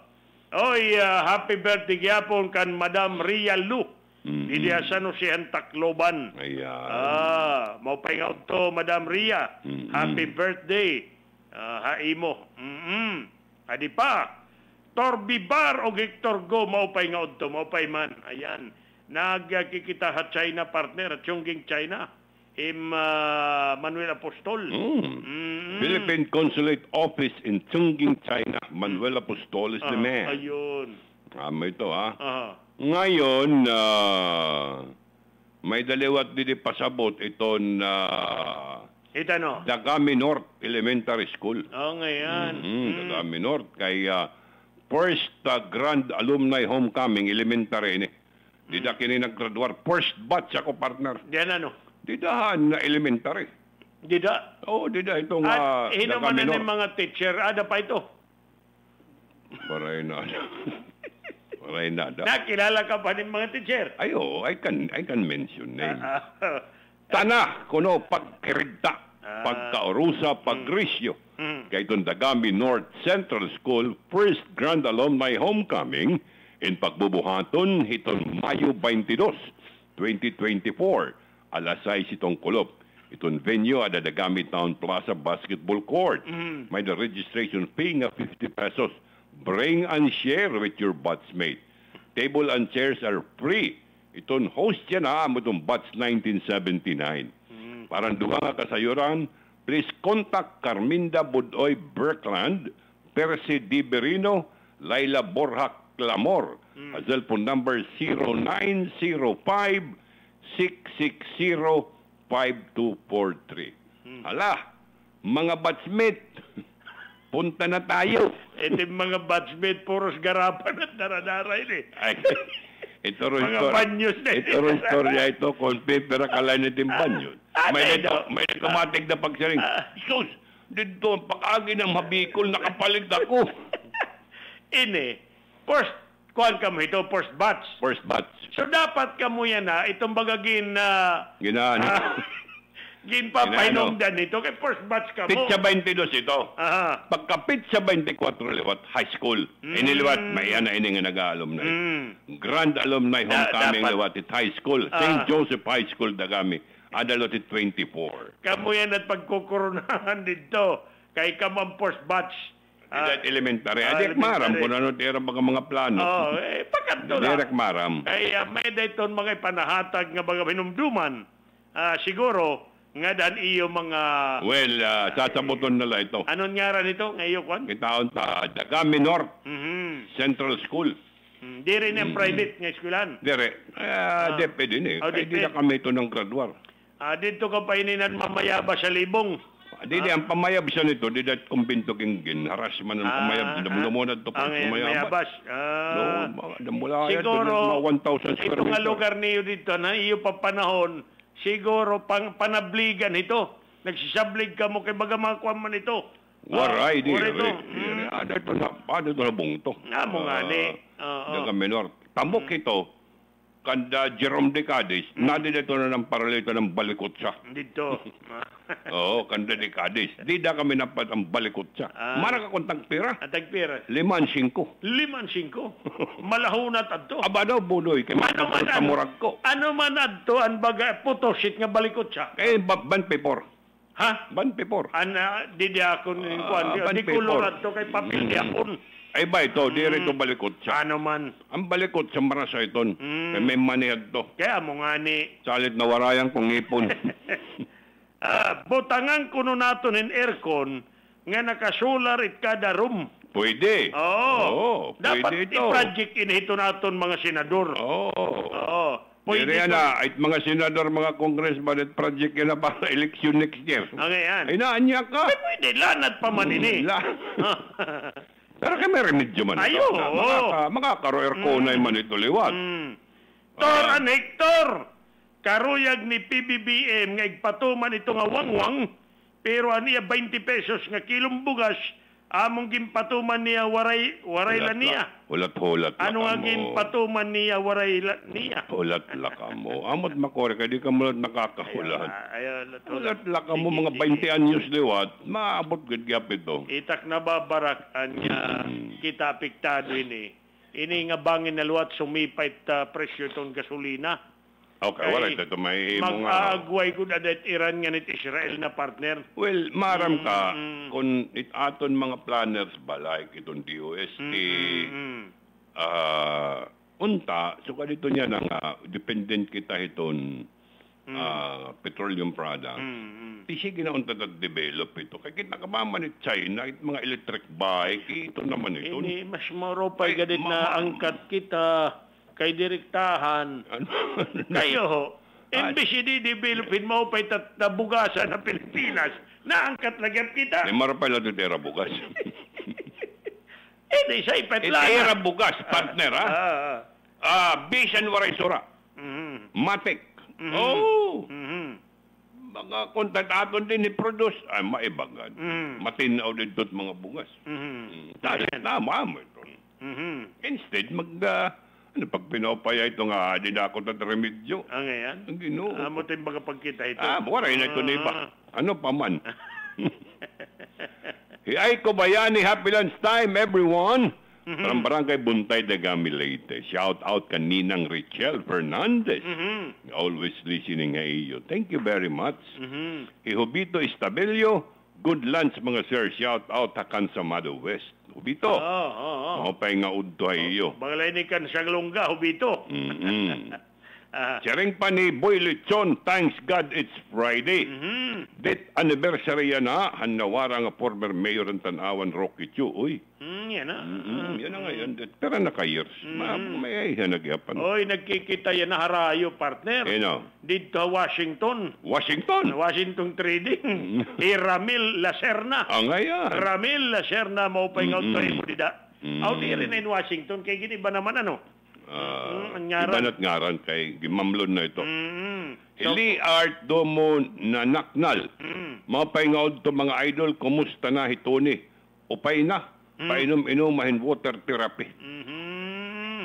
Oy, ah, happy birthday gyapon kan Madam Ria Lu. Mm-hmm. Di diya sa no si Tacloban. Ayan. Ah, mo paingaw to Madam Ria. Mm-mm. Happy birthday. Ah, haimo. Mm. Adi pa. Torbi Bar o Victor Go mo paingaw to mo man. Ayan. Nagkikita ha China partner at Chongqing China. Him ah, Manuel Apostol. Mm. Philippine Consulate Office in Chongqing, China. Manuel Apostoles Ah, de Me. ayun. Tama ito, ha? Ah. Ngayon, ah, may daliwat din pasabot ito na Ito no. Dagami North Elementary School. Oh, ngayon. Mm, Dagami North. Kay ah, First ah, Grand Alumni Homecoming Elementary ni. Dida kini naggraduar. First batch ako partner. Diyan ano? Didahan na elementary. Dida. Oo, dida itong At uh, hinaman na ng mga teacher, ada pa ito. Paray na. Paray na. da. Nakilala ka pa ng mga teacher. Ay, oo, I can, I can mention names. Ah, Tana, kuno pagkirigta, pagkaurusa, pagrisyo. Kay itong Dagami North Central School First Grand Alumni Homecoming in pagbubuhaton hitong Mayo 22, 2024. Alas 6 itong kulop. Itong venue at the Dagami Town Plaza Basketball Court. May the registration fee nga 50 pesos. Bring and share with your batchmate. Table and chairs are free. Itong host yan ha, mo itong batch 1979. Parang duwa nga kasayuran, please contact Carminda Budoy Berkland, Percy Di Berino, Laila Borja Clamor. A cellphone number 0905-660-5243. Hala, mga batchmate, punta na tayo. [laughs] Ito yung mga batchmate, puros garapan at daradara ini. Ay, [laughs] ito rin Mga story. banyos na Ito rin storya ito, kung paper akala natin banyo. [laughs] Ah, May, nito, may tumatig na pagsaring, Sus, dito, pag-agi ng mabikol, nakapalit ako. Ini, first, kuhan ka mo ito, first batch. First batch. So dapat ka mo yan na, itong bagagin na, Ginaan. [laughs] gin pa Ginano. painomdan nito, kay first batch ka mo. Pitsa 22 ito. Aha. Pagka pitsa 24 liwat, high school. Iniliwat, may ana ini nga nag-alumni. Grand Alumni Da- Homecoming dapat- liwat, high school. Ah. St. Joseph High School, Dagami. Adalot it 24. Kamu yan at pagkukurunahan dito, kay kamang first batch. That elementary. ah, Adik maram kung ano tira mga mga plano. Oh, eh, pagkanto lang. Direk maram. Ay, uh, may dayton mga panahatag nga baga minumduman. Ah, siguro, nga dan iyo mga... Well, uh, sasabuton nila ito. Anong nga nito? Ngayon, kwan? Kitaon ta, Dagami North Mhm. Central School. Mm, Di rin yung private nga eskwelahan. Dire, uh, depe din eh. Oh, Kaya di na kami ito ng graduar. Ah, dito ka pa ininan mamaya ba sa libong? Di di, ang pamayab siya nito, di dat kumbinto kingin, haras man ang pamayab, damudamunad to pa, Ang mayabas. Ah, No, damula kaya, siguro, mga 1,000 square meter. lugar niyo dito na iyo pa panahon, siguro pang panabligan ito. Nagsisablig ka mo kay baga mga kwan man ito. Waray, di, ada ito na, ada ito na bungto. Nga mo nga ni. Oo. Daga menor. Tamok ito, kanda Jerome de Cadiz, Hmm. nadi dito na ng paralito ng balikot siya. Dito. [laughs] Oo, kanda de Cadiz. Di da kami napat ang balikot siya. Ah. Mara ka kontang pira. At tagpira. Liman singko. Liman singko. [laughs] Malahunat adto. Aba daw, budoy, kay Ano man sa murag ko. Ano man adto ang baga putosit nga balikot siya. Kay ba- ban pepor. Ha? Ban pepor. Ana di di ako ni kwan. Ah, ban Di paper. kulor adto kay papel di akon. Ay ba ito, di rito balikot siya. Ano man. Ang balikot sa Marasaiton, kay may manihag to. Kaya mo nga ni Salit na warayang kong ipon. [laughs] ah, butangan kuno nato nin aircon nga nakasular it kada room. Pwede. Oo. Oo, Dapat pwede ito. i-project inito naton mga senador. Oo. Oo. Pwede Pwede na, ay mga senador, mga congressman at project yan na [laughs] para election next year. Okay yan. Ay naanya ka. Ay, pwede. Lanat pa man ini. La- [laughs] Pero kay may remedyo man ito. Ayo, na oo. Makaka, makakaroer ko na man ito liwat. Mm. Tor an Hector. Karuyag ni PBBM nga igpatuman ito nga wangwang. Pero aniya 20 pesos nga kilong bugas Among ginpatuman niya waray waray la niya. Hulat-hulat la Ano nga mo. ginpatuman niya waray la niya. Hulat la ka mo. Amot makore ka, di ka mo nakakahulat. Ayun, Hulat la ka mo, mga 20 anyos liwat, maabot gud gyap ito. Itak na babarak anya kita apektado ini. Ini nga bangin na luwat sumipait uh, presyo itong gasolina. Okay, Ay, wala ito may mo nga. Mag-aagway ko na dat Iran nga nit Israel na partner. Well, maram ka, Mm, kung it aton mga planners ba, like itong DOST, Mm, ah, unta, so ka dito niya na nga, dependent kita iton Mm. ah, petroleum product. Di sige na unta develop ito. Kaya kita kamaman ni China, it mga electric bike, ito naman ito. Ini mas maro pa gadit na angkat kita kay direktahan. Ano? Kayo imbis i-developin mo pa itat na bugasan ng Pilipinas, naangkat lagyan kita. May marapay lang ito tera bukas. [laughs] Eh, di sa ipat lang. Tera bukas, partner, ha? Ah, Ah, bisan waray sura. mhm, Matik. mhm, Oh! mhm, Mga content aton din i-produce. Ay, maibagan. mhm, Matinaw din do't mga bugas. mhm, Dahil tama mo ito. mhm. Instead, mag... ah, ano, pag pinopaya ito nga, di na ako tatremedyo. Ang ngayon? Ang ginoo. Amo tayo baga pagkita ito. Ah, waray na ito na iba. Ah. Ano pa man. [laughs] Hiyay ko bayani, happy lunch time, everyone. Mhm. From Barangay Buntay de Gami Leyte. Shout out kaninang Richel Fernandez. Mhm, Always listening nga iyo. Thank you very much. mhm. Ihubito Estabelio, good lunch mga sir. Shout out Hakan sa Mado West. Hubito, Oh, oh, oh. mga pa nga udto ay iyo. Bagalay ni kan siyang lungga, hubito. Mm-mm. [laughs] Ah, Sharing pa ni Boy Lechon, thanks God it's Friday. mhm, Date anniversary yan ha, hanawara nga former mayor ng Tanawan, Rocky Chu. Uy, mm, yan ah. mm, yan na nga yan. Tara na ka years. Ma, may ay nagyapan. Oy, nagkikita yan na harayo, partner. Eh no, Dito Washington. Washington. Washington Trading. [laughs] Eh, Ramil Lacerna. Ang nga yan. Ramil Lacerna yung Mm-mm. auto mo dida. Mm. Out here in Washington, kay gini ba naman ano? Ah, Mm, ang ngaran. iba na't ngaran kay Gimamlon na ito. Mm. Hili Art Domo na naknal. Mm. Mga paingawd to mga idol, kumusta na hitoni? Upay na. Mm. Painom-inumahin water therapy. Mhm.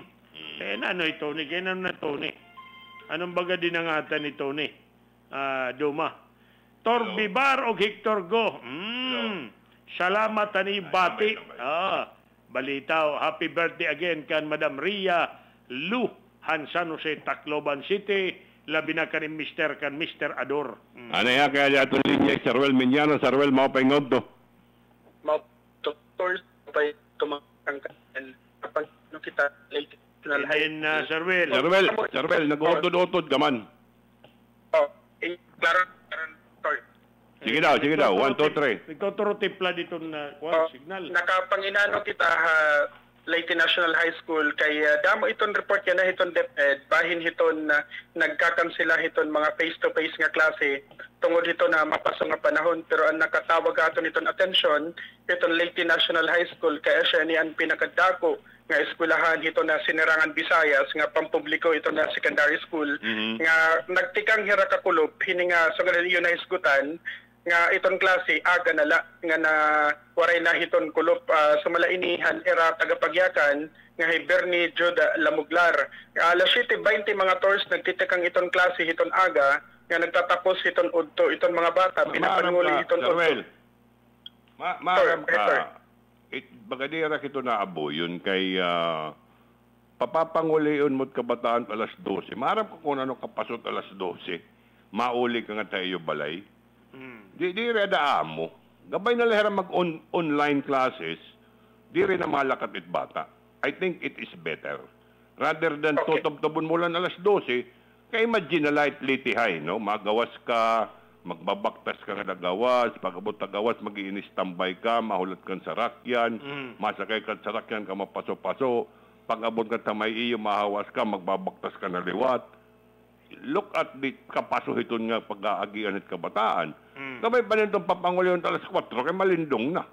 Eh, na, ano ito ni? Kaya na Tony? Anong baga dinangatan ni Tony? Ah, Duma. Torbibar o Hector Go. Mm. Salamat ani bati. Ah, balitaw. Happy birthday again kan Madam Ria Lu Han San Jose Tacloban City. Labi na kan ni Mr. kan Mr. Ador. Mm. Ano ya kaya di ato linya Sarwel Minyano, Sarwel mga paingawd to. Mga doctors pa tumangkang kapag no kita late na And then, uh, Sir Will. Sarwel, Sarwel, nag-utod-utod ka man. Oh, eh, klaro, klaro, sorry. Sige daw, sige daw. One, two, three. Nagtuturo tipla dito na Oh, signal. Nakapanginano kita ha Leyte National High School. Kay uh, damo iton report yan na hiton DepEd bahin hiton na nagkakansela hiton mga face-to-face nga klase tungod hito na mapasong nga panahon. Pero ang nakatawag ato niton atensyon iton Leyte National High School. Kaya siya ni ang pinakadako nga eskwelahan hito na Sinirangan Visayas nga pampubliko ito na secondary school. Mhm. nga nagtikang hira ka kulob hini nga sa so, yun na isgutan nga iton klase aga nala nga na waray na hiton kulop uh, sa malainihan era tagapagyakan nga hi Bernie Jude Lamuglar. Alas 7:20 mga tours nagtitikang iton klase hiton aga nga nagtatapos hiton udto iton mga bata pinapanguli hiton udto. Ma maaram ka. It, bagadira kito na abo yun kay ah, papapangulion mo't kabataan alas 12. Maaram ko kung ano kapasot alas 12. Mauli ka nga tayo balay. Di, di reda amo. Gabay na lahera mag on, online classes, di rin na malakat it bata. I think it is better. Rather than okay. tutab-tabon mo lang alas 12, kaya imagine na light litihay, no? Magawas ka, magbabaktas ka nga nagawas, pagabot tagawas, mag standby ka, mahulat ka sa rakyan, Mm. masakay ka sa rakyan ka mapaso-paso, pag-abot ka tamay iyo, mahawas ka, magbabaktas ka na liwat. Look at the kapasuhiton nga pag-aagian at kabataan. Mm. Kamay pa nitong papangulyon alas 4, kay malindong na.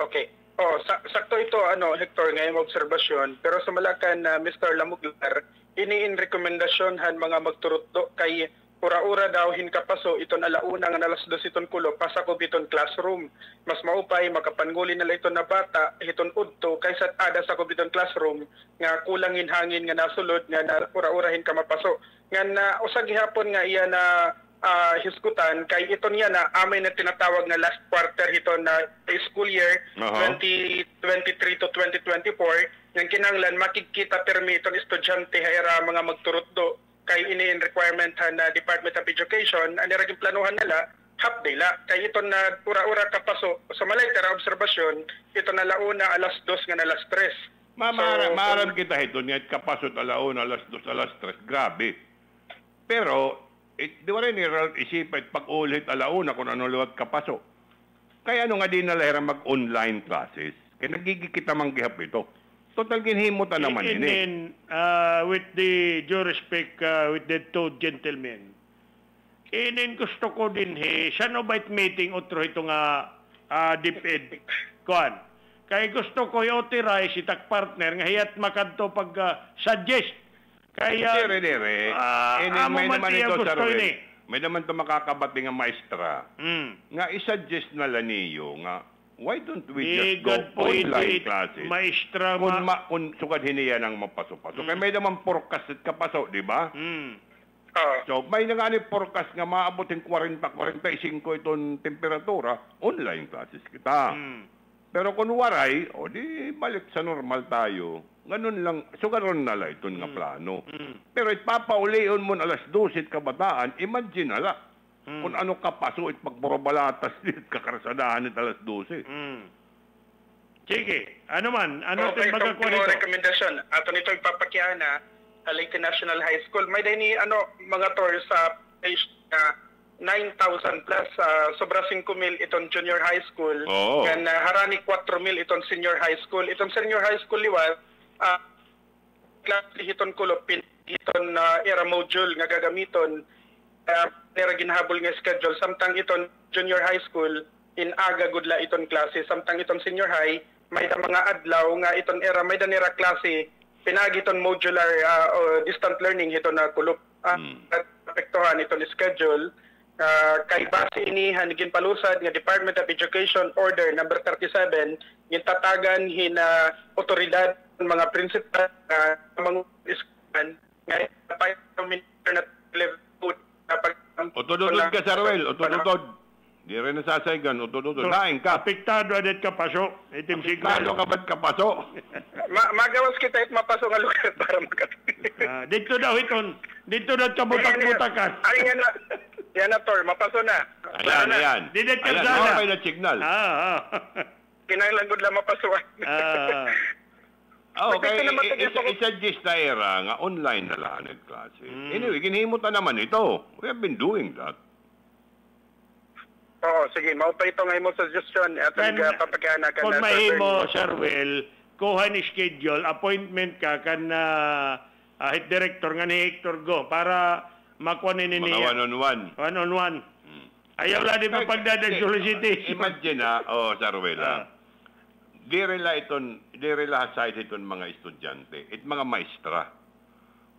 Okay. Oh, sa- sakto ito ano Hector ngayong obserbasyon pero sa malakan na Mr. Lamuglar ini in rekomendasyon han mga magturutdo kay ura-ura daw hinkapaso iton alauna nga alas dos iton kulo pasakop iton classroom. Mas maupay makapanguli nila iton na bata iton udto kaysa ada sa iton classroom nga kulangin hangin nga nasulod nga na ura-urahin ka mapaso. Nga na usag gihapon nga iya na ah, hisgutan kay iton niya na amay na tinatawag nga last quarter iton na school year Aha. 2023 to 2024 nga kinanglan makikita permi iton estudyante hayra mga magturot do kay ini in requirement ha na Department of Education ani ra planuhan nila half day la kay ito na ura-ura kapaso sa malay tara obserbasyon ito na launa alas 2 nga alas 3 Mamara, So, maram kita ito niya kapasot alaon alas dos alas tres. Grabe. Pero, it, di ba rin iral isipit pag ulit alauna kung ano luwag kapaso. Kaya ano nga din na lahira mag-online classes. Kaya nagigikita mang gihap ito. Total ginhimot na naman and ini. then, uh, with the due respect uh, with the two gentlemen, inin gusto ko din he, siya no bait meeting otro ito nga uh, DepEd kuan. Kay gusto ko i-authorize si tak partner nga hiyat makadto pag uh, suggest. Kaya Dire, dire. ah, Ini, amo may man naman ito, gusto ini. May naman ito makakabati nga maestra. Mm. Nga isuggest na lang niyo nga why don't we Eh, just go God po online classes? maestra kung, ma- ma, kung sugad hiniya ng mapaso-paso. Kaya may naman forecast at kapaso, di ba? Mm. So, may na nga ni forecast nga maabotin 40-45 itong temperatura, online classes kita. Mm. Pero kung waray, o di balik sa normal tayo. Ganun lang, sugaron na lang itong nga plano. Pero ipapaulion mo na alas 12 kabataan, imagine ala. Kung ano kapaso at pagborobalatas dit [laughs] kakarasadahan at alas 12. Mm. Sige, ano man, ano okay, magkakuha mo nito? rekomendasyon ato nito ipapakyana sa Leyte National High School may dahil ni ano mga tour sa page na 9,000 plus ah, sobra 5 mil itong junior high school Oo. and ah, harani 4 mil itong senior high school itong senior high school liwa uh, klase hiton kulopin hiton na era module nga gagamiton uh, nera ginahabol nga schedule samtang iton junior high school in aga gudla iton klase samtang iton senior high may da mga adlaw nga iton era may da nera klase pinagiton modular uh, o distant learning hiton na kulop uh, apektuhan iton schedule Ah, kay base inihan ginpalusad nga Department of Education Order number 37 gintatagan hina otoridad ng mga principal nga mga iskulan nga pa internet level kapag Otodotod ka, Sarwel. Otodotod. Di rin nasasaygan. Otodotod. Lain ka. Apektado adet ka paso. Itim signal. ka ba't kapaso? [laughs] Ma magawas kita it mapasok nga lugar para makat [laughs] Ah, dito daw iton. Dito daw kabutak-butakan. Ay nga na. Yan na tor, mapaso na. Ayan, ayan. Didit ka Ayan, sana. okay na signal. Ah, ah. Kinailan gud lang mapasuan. Ah. [laughs] Oh, okay. I-suggest na era nga online na lang ang klase. Hmm. Anyway, ginhimot na naman ito. We have been doing that. Oo, sige, mao pa ito nga imong suggestion at Kan- uh, papakyana ka Kung na mahimo, Sir Will, kuha ni schedule, appointment ka kan na ah, head director nga ni Hector Go para makuha ni Mga niya. one-on-one. One on one. Ayaw lang din pa pagdadag solicitation. Imagine na, oh, Sarwela, Ah. di rela iton, di rela side iton mga estudyante, it mga maestra.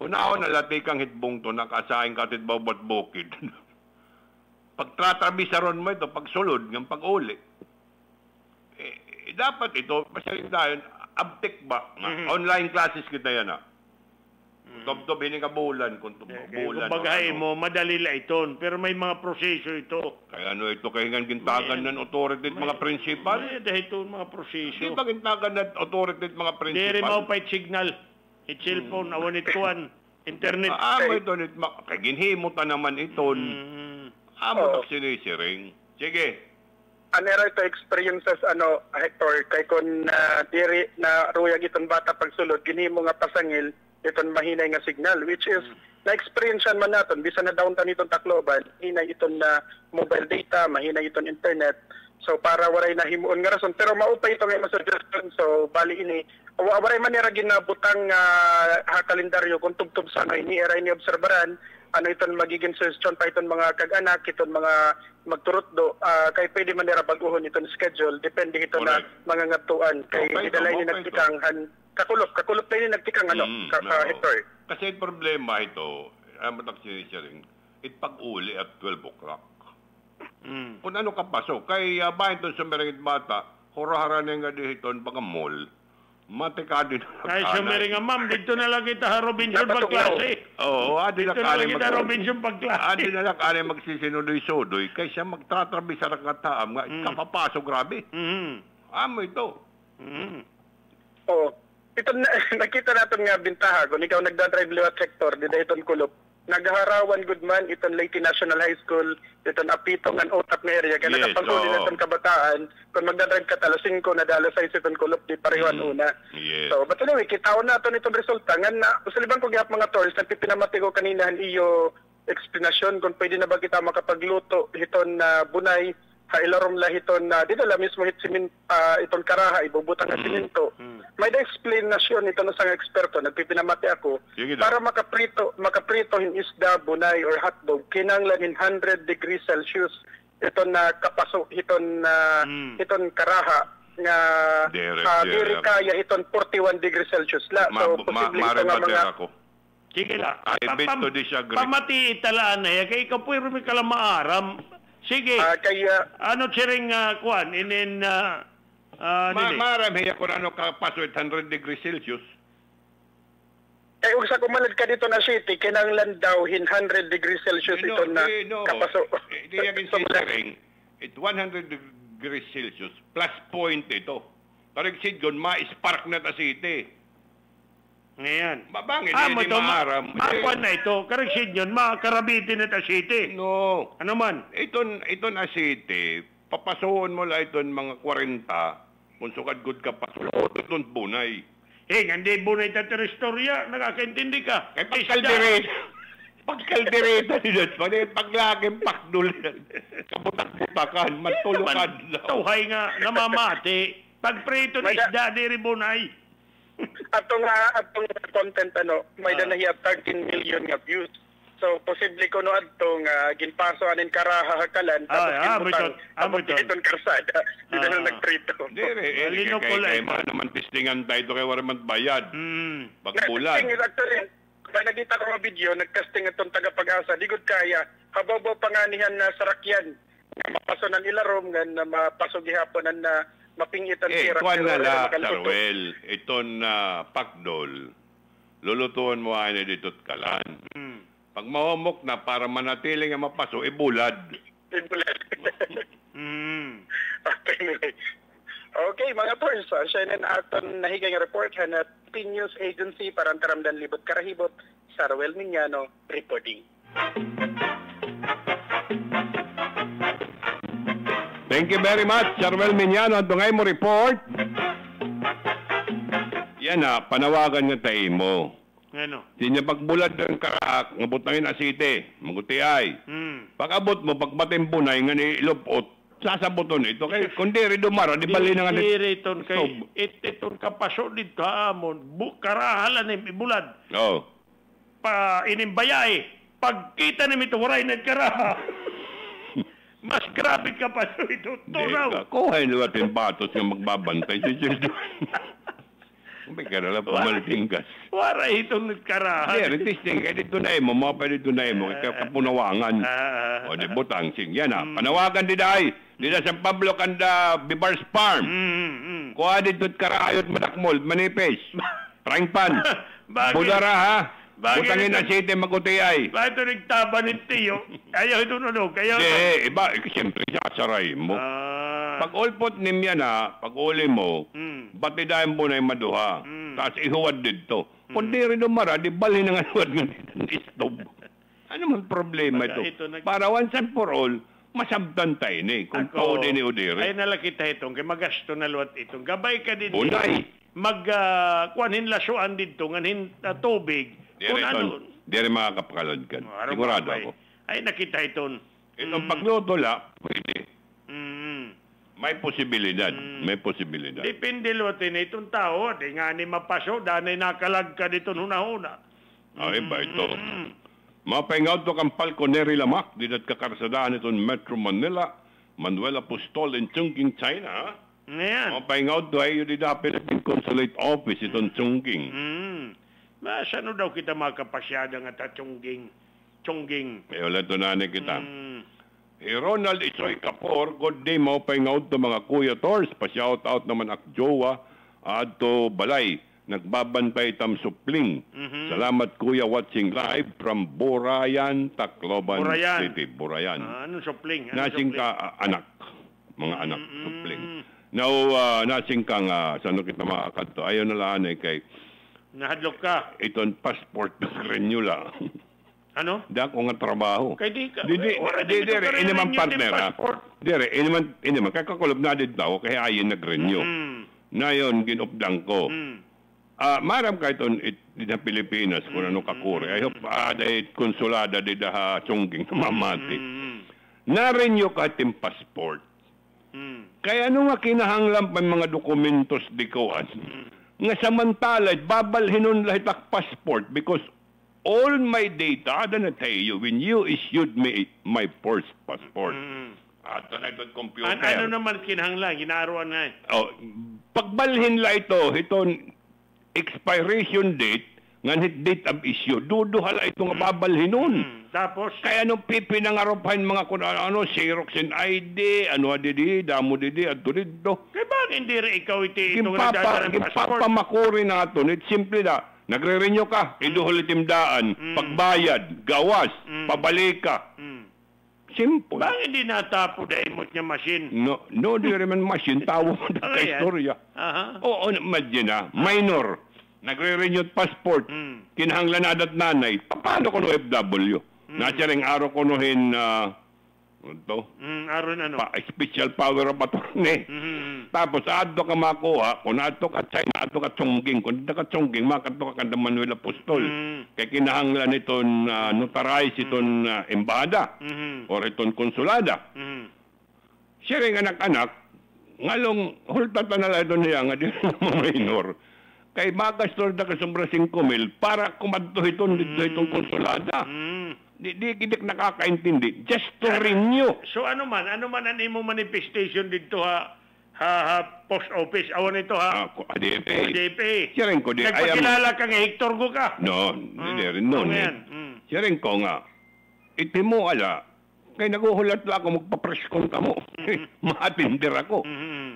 Una-una lati kang hitbong to, nakasahin ka tit bawat bukid. [laughs] Pagtratabi sa ron mo ito, pagsulod, ng pag-uli. Eh, eh, dapat ito, masyadong tayo, abtik ba? Mhm. Online classes kita yan ah. Tob-tob, hindi ka bulan, kung tob- Kaya bulan. kung bagay ano. mo, madali lang iton. Pero may mga proseso ito. Kaya ano ito, kaya nga gintagan ng authority at mga principal. May dahil ito mga proseso. Di ba gintagan ng authority at mga principal? mo pa signal. It cellphone, awan it kuan. Internet. Ah, mo ito, nit, ma- kay ginhimot na naman iton. Mm. Amo Oo. oh. sinisiring. Sige. anera ito experiences ano Hector kay kun na diri na ruyag iton bata pagsulod ginhimo nga pasangil iton mahinay nga signal which is na experience man naton bisan na downtown iton Tacloban hinay iton na mobile data mahinay iton internet. So para waray na himuon nga rason. Pero maupay ito nga suggestion. So bali ini wa- waray man nira ginabutang uh, ha kalendaryo kung tubtub sa ano ini era ini obserbaran ano iton magiging suggestion pa iton mga kag-anak iton mga magturot do ah, kay pwede man nira baguhon iton schedule. Depende ito na mga ngatuan. Kay Okay, idalay ni okay, kakulop kakulop na ni nagtikang ano Mm, ka, ka oo. Hector Kasi ang problema ito, amo tak sinisiring, itpag-uli at 12 o'clock. Mm. Kung ano kapasok, kay uh, bayan doon sa Merengit Bata, hurahara na nga dihiton baga mall, matikado na Ay, siya meri nga, ma'am, dito na lang kita [laughs] Robinson pagklase. Oo, adi na Dito na lang kita, Robinson pagklase. Adi na lang kani magsisinudoy-sudoy, kaysa magtatrabi sa rakataam nga, Mm. kapapasok grabe. Mm. Amo ito. Mm. Oo. Ito na, [laughs] nakita natin nga bintaha kung ikaw nagdadrive liwat sector, di dahil itong kulop. Nagaharawan good man, itong Leyte National High School, itong apitong ang utak na area. Kaya Yes, nakapanguli oo. na itong kabataan, kung magdadrive ka talo 5 na dalo 6 itong kulop, di pareho ang una. Yes. So, but anyway, kitaon na ito nitong resulta. Nga na, usalibang ko gihap mga tolls, nagpipinamati ko kanina iyo explanation kung pwede na ba kita makapagluto hiton na bunay ha ilarom la hiton na dito la mismo hit simin ah, itong karaha ibubutang Mm. na siminto may da explanation ito no sang eksperto nagpipinamati ako para makaprito makaprito hin isda bunay or hotdog kinanglan in 100 degrees Celsius ito na kapaso hiton na hiton karaha nga Dere, ah, diri kaya hiton 41 degrees Celsius la Ma, so ma, posible ito nga maribader mga ako. Sige lang. I pam- to disagree. Pamati italaan na yan. Kaya ikaw po yung ka lang maaram. Sige. kaya... Ano siring uh, kuan? Inin... Uh, uh, Ma, nili? marami kung ano kapaso 100 degrees Celsius. Eh, kung sa kumalad ka dito na city, kinanglan daw hin 100 degrees Celsius No, ito na eh, no. kapaso. Hindi yan considering, it 100 degrees Celsius plus point ito. Parang sidgon, ma-spark na ta city. Ngayon. Mabangin, Ah, mo to, ma- maaram. Makuan na ito. Karagsid yun. Makarabitin na ta city. No. Ano man? Iton, ito na city, papasoon mo lang iton mga 40, kung sukad good ka pa, sulot iton bunay. Eh, hindi bunay ta teristorya. Nakakaintindi ka. Eh, pagkaldereta. Pagkaldereta nila, pag paglaging pakdul, kabutak-butakan, matulukan. Tuhay nga, namamati. Pagprito na isda, diri bunay. [laughs] atong nga atong content ano, may Ah. danahiya 13 million nga views. So posible ko no adto nga ginpaso anin karaha hakalan tapos ah, ginbutang mo ito. Ah, mo tapos ito. itong karsada. Di na Ah. lang nagprito. Dire, eh, kay, ko kay, lang. kay, mga naman testingan tayo kay Waraman Bayad. Mm. Pagbulan. Thing is actually, kaya nakita ko nga video, nagcasting itong taga-pag-asa, di gud kaya, hababaw panganihan na sarakyan, nga mapaso ng ilarom, nga na mapaso gihapon na mapingitan Eh, sirak. kuwan pero na la. Sarwel, iton na pakdol, lulutuan mo ay na dito't kalan. Hmm. Pag mahumok na, para manatili nga mapaso, ibulad. [laughs] Mm. Okay. Okay, mga tors, uh, siya na aton nahigay nga report na P News Agency para taramdan libot karahibot sa Ruel Miñano reporting. Thank you very much, Sarwel Minyano. At ngay mo report. Yan na, panawagan nga tayo mo. Ano? Di niya pagbulad ng karak, nga butangin asite, maguti ay. Mm. Pag abot mo, pagbating punay, nga ni ilupot, sasabuton ito. Kay, kundi rin dumara, di bali na nga ni... Diriton kay it iton kapaso dito amon. Bu karahalan ni ibulad. Oh. Pa inimbayay. Pagkita ni mito waray nagkaraha. Mas grabe ka pa [laughs] ito. Tunaw. Kuhay luwat yung batos nga magbabantay si Children. [laughs] May ka na lang pumaliting gas. Waray itong nagkaraha. Hindi, retisting, kaya dito na mo, mga pa dito na mo, kaya kapunawangan. Ah. O, di butang, sing, yan ha. Panawagan di dahi, di na San Pablo kanda Bibars Farm. Mm, Kuha dito karakayot manakmol, manipis. Frying [laughs] pan. Bakit? Budara ha. Bakit Butangin na ito? site magutiyay. Bakit ito nagtaba ni Tiyo? Ayaw ito ano. Kaya... Hindi, iba, eh, siyempre, sasaray mo. Ah. Pag ulpot nim yan ha, pag uli mo, Mm. bati dahil mo na yung maduha. Tapos ihuwad dito. Kung di rin dumara, di huwad nga dito ng stove. [laughs] Ano man problema Baka ito? ito nag- Para once and for all, masabtan tayo ni. Kung paudi ni Udiri. Ay nalakita itong, kay magasto na luwat itong. Gabay ka din. Unay. Mag, uh, kuanin lasuan dito, nganin uh, tubig. Di Kung rin ano. di rin makakapakalad ka. Araw Sigurado ba, ako. Ay, nakita itong. Itong pagluto la, pwede. Mm. May posibilidad. May posibilidad. Depende luwat na itong tao. Di nga ni mapaso, danay nakalag ka dito nuna-una. Ah, iba ito. Mm. Mapaingaw to kang Palco Neri Lamak, di dat kakarsadaan itong Metro Manila, Manuel Apostol in Chungking, China. Ngayon. Mapaingaw to ay yun di da Philippine Consulate Office itong Chungking. Mm. Mas ano daw kita makapasyada nga tatsongging. Chongging. Eh, wala to nanay kita. Mm. Eh, Ronald Isoy Kapor, good day mo pa out to mga kuya tors. Pa-shout out naman ak jowa at to balay. Nagbabantay tam supling. Mhm. Salamat kuya watching live from Burayan, Tacloban Burayan. City. Burayan. Ah, anong supling? Anong Nasing supling? ka ah, anak. Mga anak, supling. Now, uh, nasing ka nga, saan kita makakadto? Ayaw na laan eh kay Nahadlok ka. iton passport renew lang. Ano? Di ako nga trabaho. Kay di ka. Di, di, di, dito di, ka rin ini man partner ha. passport. Dire, ini man, ini man, kakakulob na din tao, kaya ayon nag-renew. Mm. Na yun, ginupdang ko. Mm. Ah, maram kahit on it di na Pilipinas kung ano kakuri. I hope ah, dahil konsulada di daha chungging na [laughs] mamati. Mm. Na-renew ka tim passport. Mm. Kaya ano nga kinahanglan pa mga dokumentos di ko an. Nga samantala, babalhinon lahat ak passport because all my data, ada na tayo, when you issued me my first passport, ato na ito computer. An- ano naman kinahanglan? Ginaruan nga eh. Oh, pagbalhin la ito, iton expiration date, nga hit date of issue, duduha la ito nga babalhin nun. Tapos? Kaya nung pipinangaropahin mga kung ano, Xerox and ID, ano adidi, damo didi, adto dito. Kaya bakit hindi rin ikaw iti itong Gimpapa, nagdadala ng passport? gimpapamakuri nato, it simple na, nagre-renew ka, iduhol itimdaan, pagbayad, gawas, pabalik ka. Simple. Bakit hindi natapo dahil mo niya machine? No, no, di rin man machine, tawo mo na Ano ka istorya. Oo, imagine na, minor, nagre-renew passport, Hmm. kinahanglan na nanay, paano ko no FW? Hmm. Nasaring araw ko nohin, uh, ito, Mm, aron ano? pa, special power of attorney. Mhm. Tapos, ato ka makuha, kung ato ka China, ato ka Chongqing, kung ato ka Chongqing, makato ka kanda Manuel Apostol. Hmm. Kaya kinahanglan itong uh, notarize itong uh, embahada Mhm. or itong konsulada. Mhm. Siya rin anak-anak, ngalong hultata na lang ito niya nga di na minor. Kay magastor na kasombra 5 mil para kumadto itong dito itong konsulada. Mm. Di, di kidik nakakaintindi. Just to renew. So ano man, ano man ang imong manifestation dito ha, ha, ha post office, awan ito ha. Ako, ADFA. DPA. Siya rin ko di. I am- Nagpakilala ka nga, Hector ko ka. No, hindi rin ano noon. yan? Mm. Siya rin ko nga. Iti mo ala. Kay naguhulat lang ako, magpapress con ka mo. Mm-hmm. [laughs] Maatindir ako.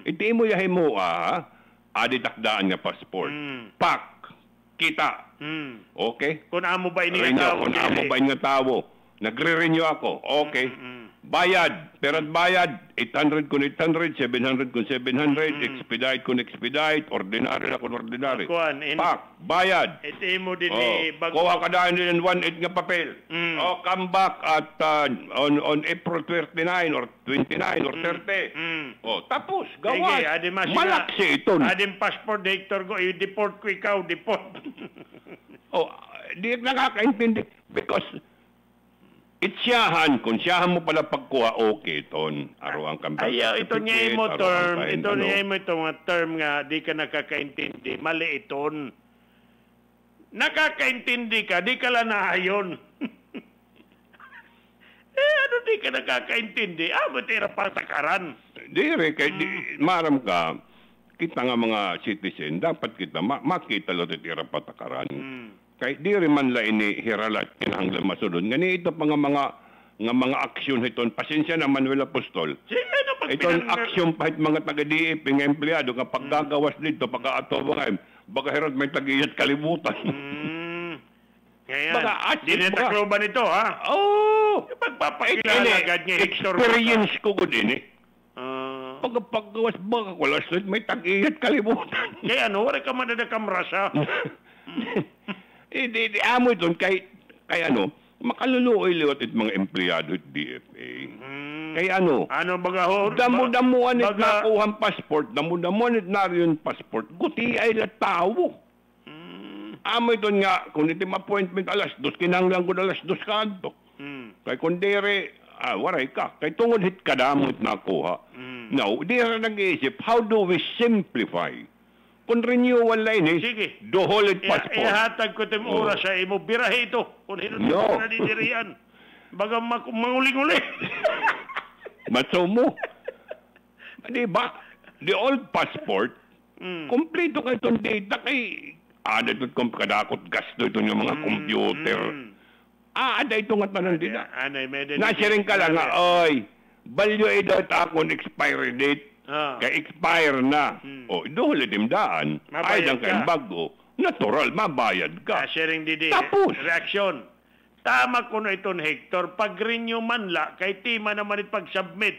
Iti mo yahay mo ah, adi takdaan nga passport. Pak, kita. Mm. Okay? Kung amo ba ini Renew, kung amo ba nga tawo. Nagre-renew ako. Okay. Bayad. Pero bayad, 800 kun 800, 700 kun 700, expedite kun expedite, ordinary na kun ordinary. Kuan, in- Pak, bayad. Ito mo din Oh, ni bag kuha ka dahil din 1.8 nga papel. Mm. Oh, come back at uh, on on April 29 or 29 or 30. Mm. Oh, tapos Sige, gawas. adi masina. Malaksi ito. Adim passport Hector ko, i-deport ko ikaw, deport. Oh, di nakakaintindi because Itsiyahan, kung siyahan mo pala pagkuha, okay, ton. Araw ang kampas. Ayaw, ito niya mo term, ito niya mo ito mga term nga, di ka nakakaintindi, mali iton. Nakakaintindi ka, di ka lang naayon. [laughs] eh, ano di ka nakakaintindi? Ah, matira patakaran. Di rin, kay, di, maram ka, kita nga mga citizen, dapat kita ma- makita lo titira patakaran. Kay di rin man la ini hiralat kinahanglan masunod. Ngani ito pa nga mga nga mga aksyon iton. Pasensya na Manuel Apostol. Sige, ano pag Iton aksyon pa mga taga-DEP nga empleyado nga paggagawas dito pagka-ato ba baga hirot may tagiyat kalibutan. Ngayon, Baka at- dinitakloban ito, ha? Oh! Pagpapakilala agad niya. Experience ko ko din eh. Ah. Pag paggawas ba wala may tagiyat kalibutan. Kaya ano, wala ka madadakamrasa. [laughs] Hindi, di, amo ito, kay, kay ano, makaluluoy liwat it mga empleyado at DFA. Kay ano, Ano baga ho? damo-damuan it baga- nakuhang passport, damo-damuan it na rin passport, guti ay la tao. Amo ito nga, kung ito appointment alas dos, kinanglang ko na alas dos ka anto. Hmm. Kay kung dire, ah, waray ka. Kay tungod hit kadamot nakuha. Now, di rin nag-iisip, how do we simplify? Kung renewal line eh, Sige. dohol it Iha- passport. Ihatag ko itong Oh. oras sa imo. Birahe ito. Kung hino No. na didirian. Baga mak- manguling-uli. [laughs] Matso mo. Di ba? The old passport, Hmm. kompleto ka itong data kay ada ito kung kadakot gasto ito yung mga computer. Ah, ada ito nga tanan din. ah. Anay, may Nasiring ka lang nga, oy, value edot akong expiry date. Ah. Kay expire na. O, doon dimdaan. Hmm. Mabayad Ay, lang kay ka. bago. Natural, mabayad ka. Sharing didi. Tapos. Reaksyon. Tama ko na iton, Hector. Pag renew man la, kay tima naman it pag-submit.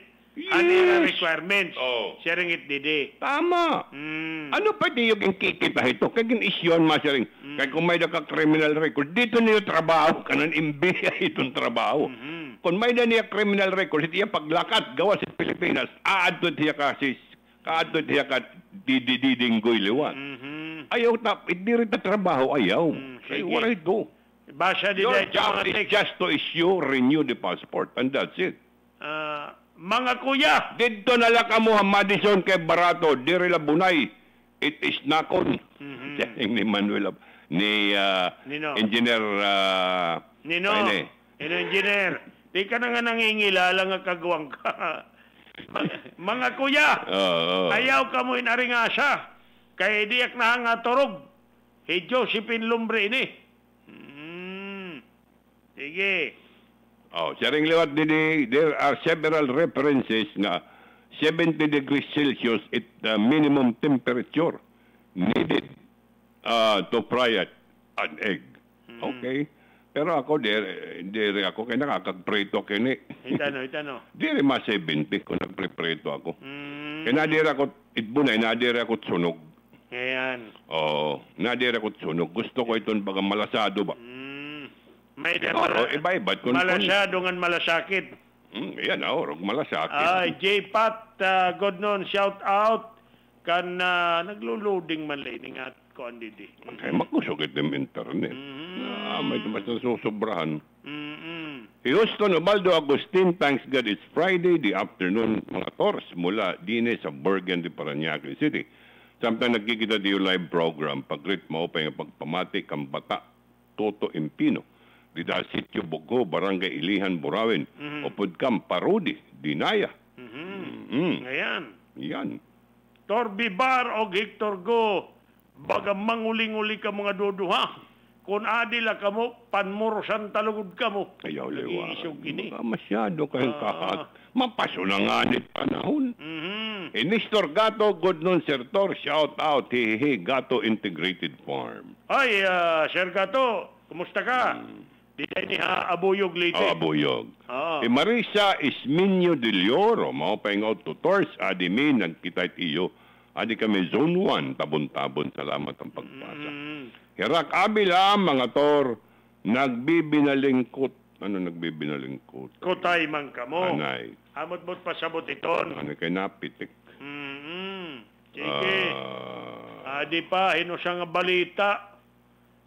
Ang Yes. requirements. Oh. Sharing it didi. Tama. Mm. Ano pa niyo yung kikita ito? Kaya isyon masyaring. Hmm. Kaya kung may naka criminal record, dito niyo trabaho ka ng imbiya [laughs] itong trabaho. Hmm. Kung may na niya criminal record, siya paglakat gawa sa Pilipinas, aadto siya ka sis, kaadto siya ka dididinggoy liwan. Ayaw ta, hindi rin ta trabaho, ayaw. Kaya sige. wala ito. Basa di Your job is just to issue, renew the passport, and that's it. Ah, mga kuya, Dito na lang ka mo, Madison kay Barato, diri la bunay. It is nakon. Sayang [laughs] ni Manuel, ni ah, Nino. Engineer uh, Nino, Nino Engineer, di ka na nga nangingilala nga kagawang ka. [laughs] mga, kuya, ayaw ka mo inaringasa. Kay diyak na nga torog. Hey Josephine Lumbre ini. Hmm. Sige. Oh, sharing liwat din there are several references na 70 degrees Celsius at the minimum temperature needed uh, to fry an egg. Okay? Pero ako, dire, dire ako, kaya nakakagprito kini. Itano, itano. [laughs] Dire ma 70 kung nagpreprito ako. Kaya nadira ako, itbunay, nadira ako sunog. Ayan. Oo, nadira ako sunog. Gusto ko itong baga malasado ba? May Oo, iba-iba. Kung, Malasado nga malasakit. Hmm, yan, oh, rog malasakit. Ay, J-Pat, uh, good noon, shout out. Kan uh, naglo-loading man lining at kuan didi. Kaya makusog itong internet. Ah, may tumas na susobrahan. Houston, Ubaldo, Agustin, thanks God it's Friday, the afternoon, mga tors, mula dine sa Bergen de Paranaque City. Samtang nagkikita di yung live program, pag-ritmo pa yung pagpamati, kambata, Toto Empino, di dahil sityo Bogo, Barangay Ilihan, Burawin, Upod Kam, Parodi, Dinaya. Mm. Ayan. Yan. Torbi Bar o Hector Go, baga manguling-uli ka mga duduha. Kung adila ka mo, panmurosan talugod ka mo. Ayaw kini. Baka masyado kayong kahat. Mapaso na nga nit panahon. Mhm. Eh, Nestor Gato, good noon, Sir Tor. Shout out, hehehe, Gato Integrated Farm. Ay, ah, Sir Gato, kumusta ka? Di tayo ni abuyog late. Oh, abuyog. Ah. Eh, Marisa Isminio de Lioro, mga paingaw to Tors, adi mi, nagkita iyo. Adi kami zone 1, tabon-tabon, salamat ang pagpasa. Hirak abila, mga Tor, nagbibinalingkot. Ano nagbibinalingkot? Kutay man ka mo. Anay. Amot-mot pasabot iton. Ano kay napitik? Mhm. Sige. Ah, Adi pa, hino siya nga balita.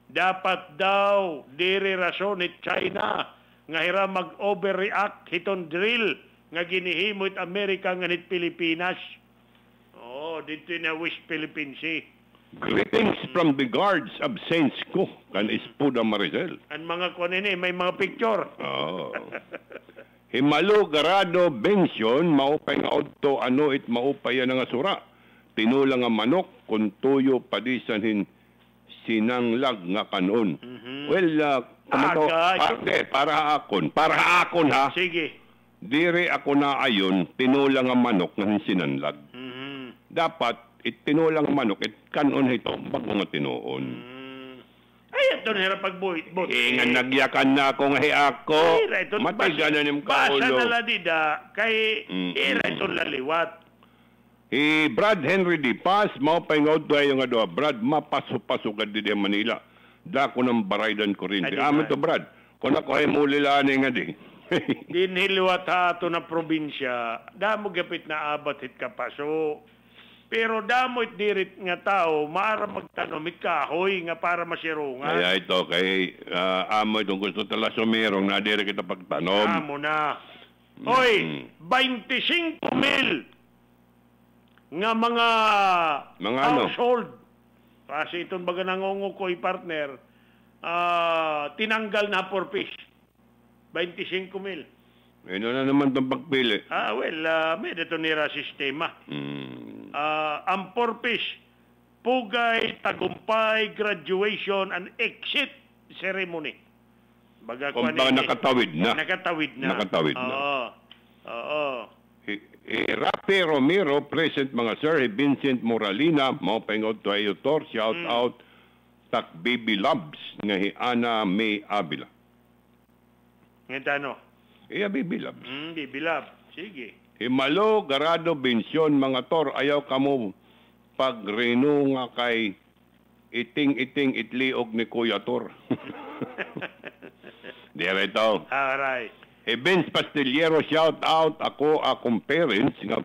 Dapat daw, diri rason ni China nga hira mag-overreact hiton drill nga ginihimot Amerika nga nit Pilipinas. Oh, dito na West Philippine Sea. Greetings from the guards of Saints ko, kan Espuda Maricel. Ang mga kunini, may mga picture. Oo. [laughs] Himalo garado bensyon, maupay nga auto ano it maupay nga sura. Tinulang nga manok, kung tuyo padisanhin sinanglag nga kanon. Well, uh, kumato, pa, de, para akon, para akon ha. Sige. Dire ako na ayon, tinulang nga manok nga sinanlag. Dapat, itinulang nga manok, it kanon ito, bago nga tinuon. Ay, ito na hira pagbuhit-buhit. Eh, nga nagyakan na ako nga ako. Ay, ito, Matay basa- ganan yung Basa kaulo. na la dida, kay Mm, ira mm, ito laliwat. Eh, Brad Henry Di Paz, mao pa nga tayo nga doa. Brad, mapaso-paso ka di Manila. Dako ng baraydan ko rin. Amin ba? to, Brad. Kung ako ay mulilani nga di. [laughs] Dinhiliwat ha ito na probinsya, damo gapit na abat hit kapaso. Pero damo it dirit nga tao, maara magtanom it kahoy nga para masirungan. Kaya ito, kay ah, amo itong gusto tala sumirong na dire kita pagtanom. Amo na. Mm. Hoy, 25 mil nga mga, Mga ano? household. Kasi itong baga nangungo ko partner, ah, tinanggal na for fish. 25 mil. Ano na naman itong pagpili. Ah, well, uh, may dito nira sistema. Mm. Ah, ang purpose, pugay, tagumpay, graduation, and exit ceremony. Baga ba ini- nakatawid na. Nakatawid na. Nakatawid na. Oo. Oo. Eh, eh, Rafi Romero, present mga sir. Eh, Vincent Moralina, mo pengot to ayotor, shout Mm. out. Tak Baby Loves, nga hi Ana May Abila. Ngita ano? Eh, Baby Loves. Hmm, bibilab. Sige. Himalo, Garado, Bensyon, mga tor, ayaw kamo pagreno nga kay iting-iting itliog ni Kuya Tor. [laughs] Dire ito. Alright. Eh, Vince Pastillero, shout out ako, akong parents nga,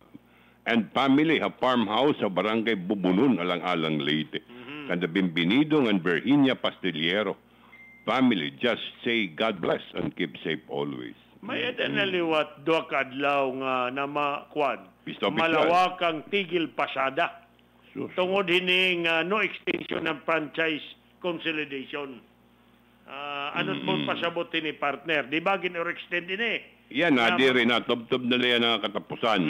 and family ha farmhouse sa barangay Bubunon, alang-alang Leyte. Kanda Bimbinido and Virginia Pastillero. Family, just say God bless and keep safe always. May ada na liwat duha ka adlaw nga na makwan. Pisto, pisto. Malawakang tigil pasada. Tungod hini nga no extension ng franchise consolidation. Ah, ano't mo pasabot ni partner? Di ba gin-extend din eh? Yan na, Tama. di rin na, tub-tub na liyan ang katapusan.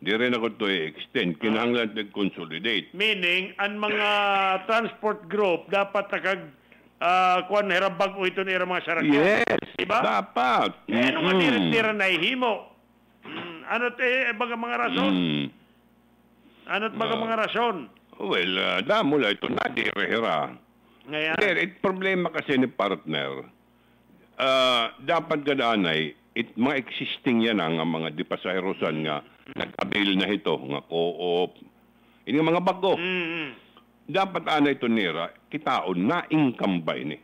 Di rin ako to i-extend. Kinahanglan nag-consolidate. Meaning, ang mga transport group dapat nakag uh, kuan hirabag o ito nila mga sarakyan. Yes, Diba? dapat. Eh, ano nga Mm. tira-tira na ihimo? Mm, ano te, baga mga rason? Mm. Ano't baga mga rason? Well, uh, damo lang ito na, di rehera. Ngayon, Pero it problema kasi ni partner, ah, dapat gadanay, it mga existing yan ang mga di pasaherosan nga nag-avail na ito, nga co-op, ini mga bago. mm, Dapat ana ito nira, kitaon na income ba ini.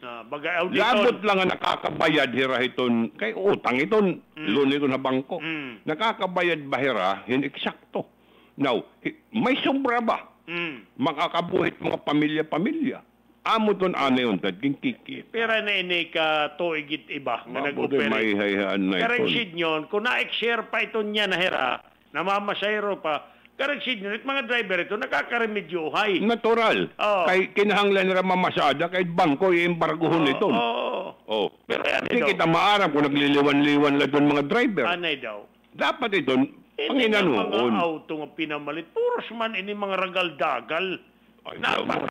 ah, baga auditor. Labot lang nga nakakabayad hira iton, kay utang iton, Mm. loan ito na bangko. Nakakabayad ba hira, hin eksakto. Now, may sobra ba? Mm. Makakabuhit mga pamilya-pamilya. Amo ton ana yun, tad kikiki. Pera na ini ka tuigit iba na Mabuti may nag-operate. hayaan na ito. kung na-share pa ito niya na hera, namamasayro pa, karang sid nyon, it mga driver ito, nakakaremedyohay. Natural. Oo. Kay kinahanglan nila mamasada, kahit bangko, i-embargohon ito. Oo. Oh. Pero yan Hindi daw. kita maarap kung nagliliwan-liwan lang doon mga driver. Anay daw. Dapat ito, nga mga panginanuon. auto nga pinamalit. Puros man ini mga ragal-dagal.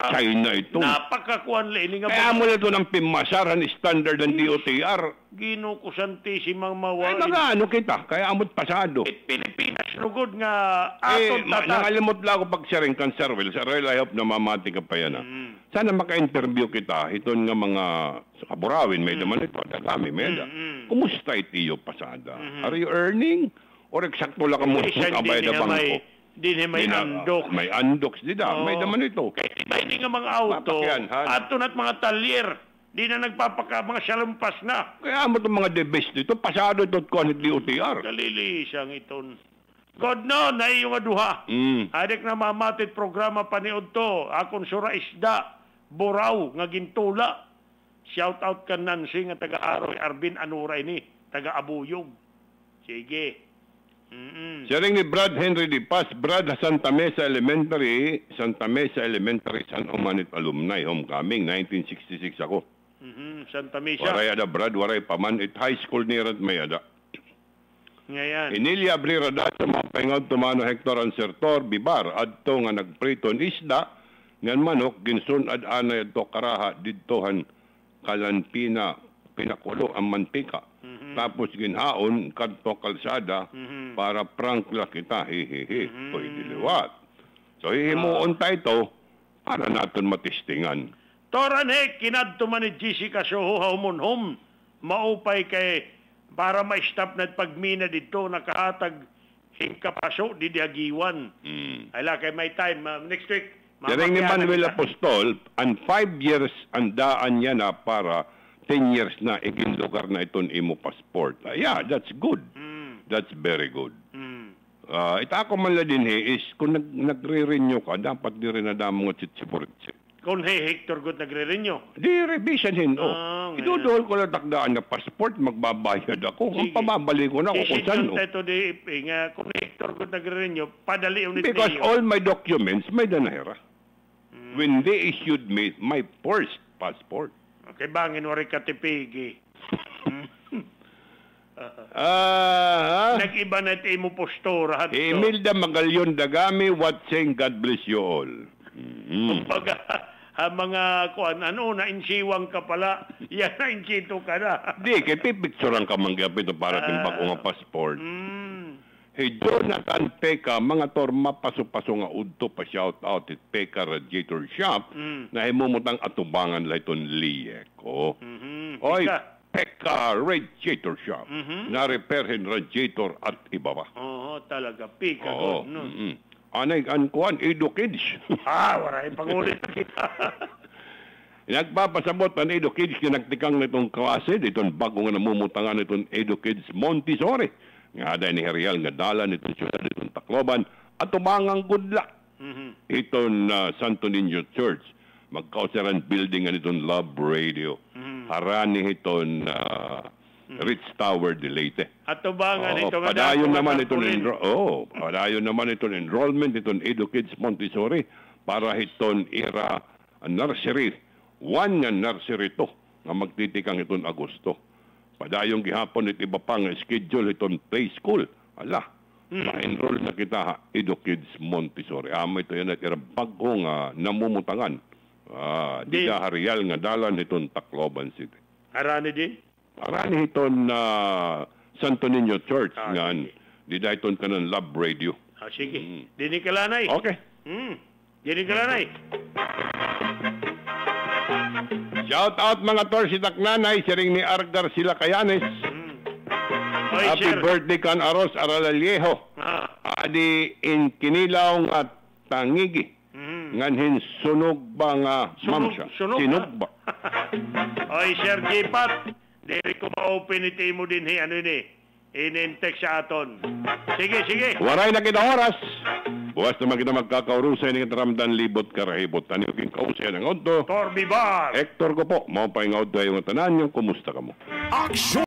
China ito. Napakakuan la ini nga Kaya mo na ito ng pimasaran standard ng DOTR. ginukusantisimang Ay, mawalin. mga ano kita, kaya amot pasado. Pilipinas rugod nga Eh, aton ma- tatas. nangalimot lang ako pag sharing kan Sir Will. Sir Will, I hope na mamati ka pa yan. ah. Sana maka-interview kita. Ito nga mga sa kaburawin, may naman ito. Dagami, may da. Kumusta itiyo pasada? Are you earning? Or eksakto lang ka mo sa kabayad na bangko? Di na may Di na- andok. May andoks, di da. May Oo. naman ito. Iba hindi nga mga auto. Aton at mga talyer. Di na nagpapaka, mga salumpas na. Kaya mo itong mga the best dito. Pasado ito at kuhan DOTR. Kalilisang iton. God no, na iyong aduha. Mm. Adik na mamatit programa paniod to. Akon sura isda, buraw, nga gintula. Shout out ka Nancy nga taga-aroy. Arvin Anuray ni, taga-abuyog. Sige. Mm-mm. Sharing ni Brad Henry Di Paz, Brad Santa Mesa Elementary, Santa Mesa Elementary, San Umanit Alumni, Homecoming, 1966 ako. Mhm, Santa Misa. Waray ada Brad, waray paman, it high school ni Rat may ada. Ngayon. Inilia Brirada sa mga pengod tumano Hector ang sertor, bibar, adto nga nagpriton isda, ngan manok, ginsun ad anay adto karaha, didtohan kalanpina, pinakulo ang mantika. Tapos ginhaon, kadto kalsada, para prank la kita, hihihi, mm diliwat. So hihimuon tayo ito, para natin matistingan. Toran he, kinadto man ni Jessica Soho haumonhom. Maupay kay para ma-stop na pagmina dito nakahatag hingkapaso di diagiwan. Mm. Ala kay may time uh, next week. Yaring ni Manuel. Apostol, ang five years ang daan niya na para 10 years na iging lugar na iton imo passport. Ah, yeah, that's good. That's very good. Ah, ita ako man la din he, is kung nag, nagre-renew ka, dapat di rin na damo nga tsitsipuritsi. Kung hey Hector good nagre-renew. Di revision hin, oh. Ngayon. Iduduhol ko na takdaan na passport, magbabayad ako. Ang pababalik ko na ako kung saan. Isidyon tayo di iping, uh, kung Hector good nagre-renew, padali unit Because all my documents may danahera. When they issued me my first passport. Okay, bangin wari katipigi. [laughs] Ah, Nag-iba na ito imo postura. hadto. Imelda Magalyon Dagami, what saying God bless you all. Mm. Kumbaga, [laughs] ah, mga kuan ano na insiwang ka pala. [laughs] Yan na insito ka na. Di, kay pipicturean ka man gapit para timbak ko nga passport. Mm. Hey, Jonathan Peka, mga torma paso-paso nga udto pa shout out it Peka Radiator Shop Mm. na himumutang atubangan la iton liyeko. Mhm. Oy, Pika. Peka Radiator Shop. Mhm. Na repairhin radiator at iba pa. Oo, talaga. Pika Oo. God, no? mm-mm. Anay, an kuan, Edo Kids. [laughs] Ah, wala yung pangulit kita. [laughs] Nagpapasabot ang Edo Kids na nagtikang nitong klase, ditong bago nga namumutangan nitong Edo Kids Montessori. Nga aday ni Herial nga dala nitong siyudad nitong Tacloban at tumangang gudla. Mhm. Itong uh, Santo Niño Church. Magkausaran building nga nitong Love Radio. Mhm. Harani itong uh, Ritz Tower de Leyte. At tubangan Oo, ito nga padayon naman itong enro- oh, padayon naman itong enrollment itong Edo Kids Montessori para itong era nursery. One nga nursery to nga magtitikang itong Agosto. Padayong gihapon it iba pa nga schedule itong play school. Ala, ma-enroll na kita ha, Edo Kids Montessori. Amo ito yan at ira bago nga namumutangan. Ah, di ka harial nga dalan itong Tacloban City. Arani din? Arani iton na Santo Niño Church Ah, nga di da iton kanan Love Radio. Ah, sige. Dini ka lanay. Okay. Hmm. Dini ka lanay. Shout out mga tor si Taknanay, siring ni Argar sila Kayanes. Oy, Happy sir. birthday kan Aros Aralaliejo. Ah. Adi in kinilaw at tangigi. Nganhin sunog ba nga ma'am siya? Sunog Sinog ba? [laughs] ba? Oy, Sir Jipat. Diri ko ma-open iti mo din hi, ano ni? In-text sa aton. Sige, sige. Waray na kita oras. Buwas naman kita magkakaurusay ni Ramdan Libot Karahibot. Tanyo king kausay ng auto. Torbi Bar. Hector ko po. Mau pa yung auto yung tanan yung kumusta ka mo. Action!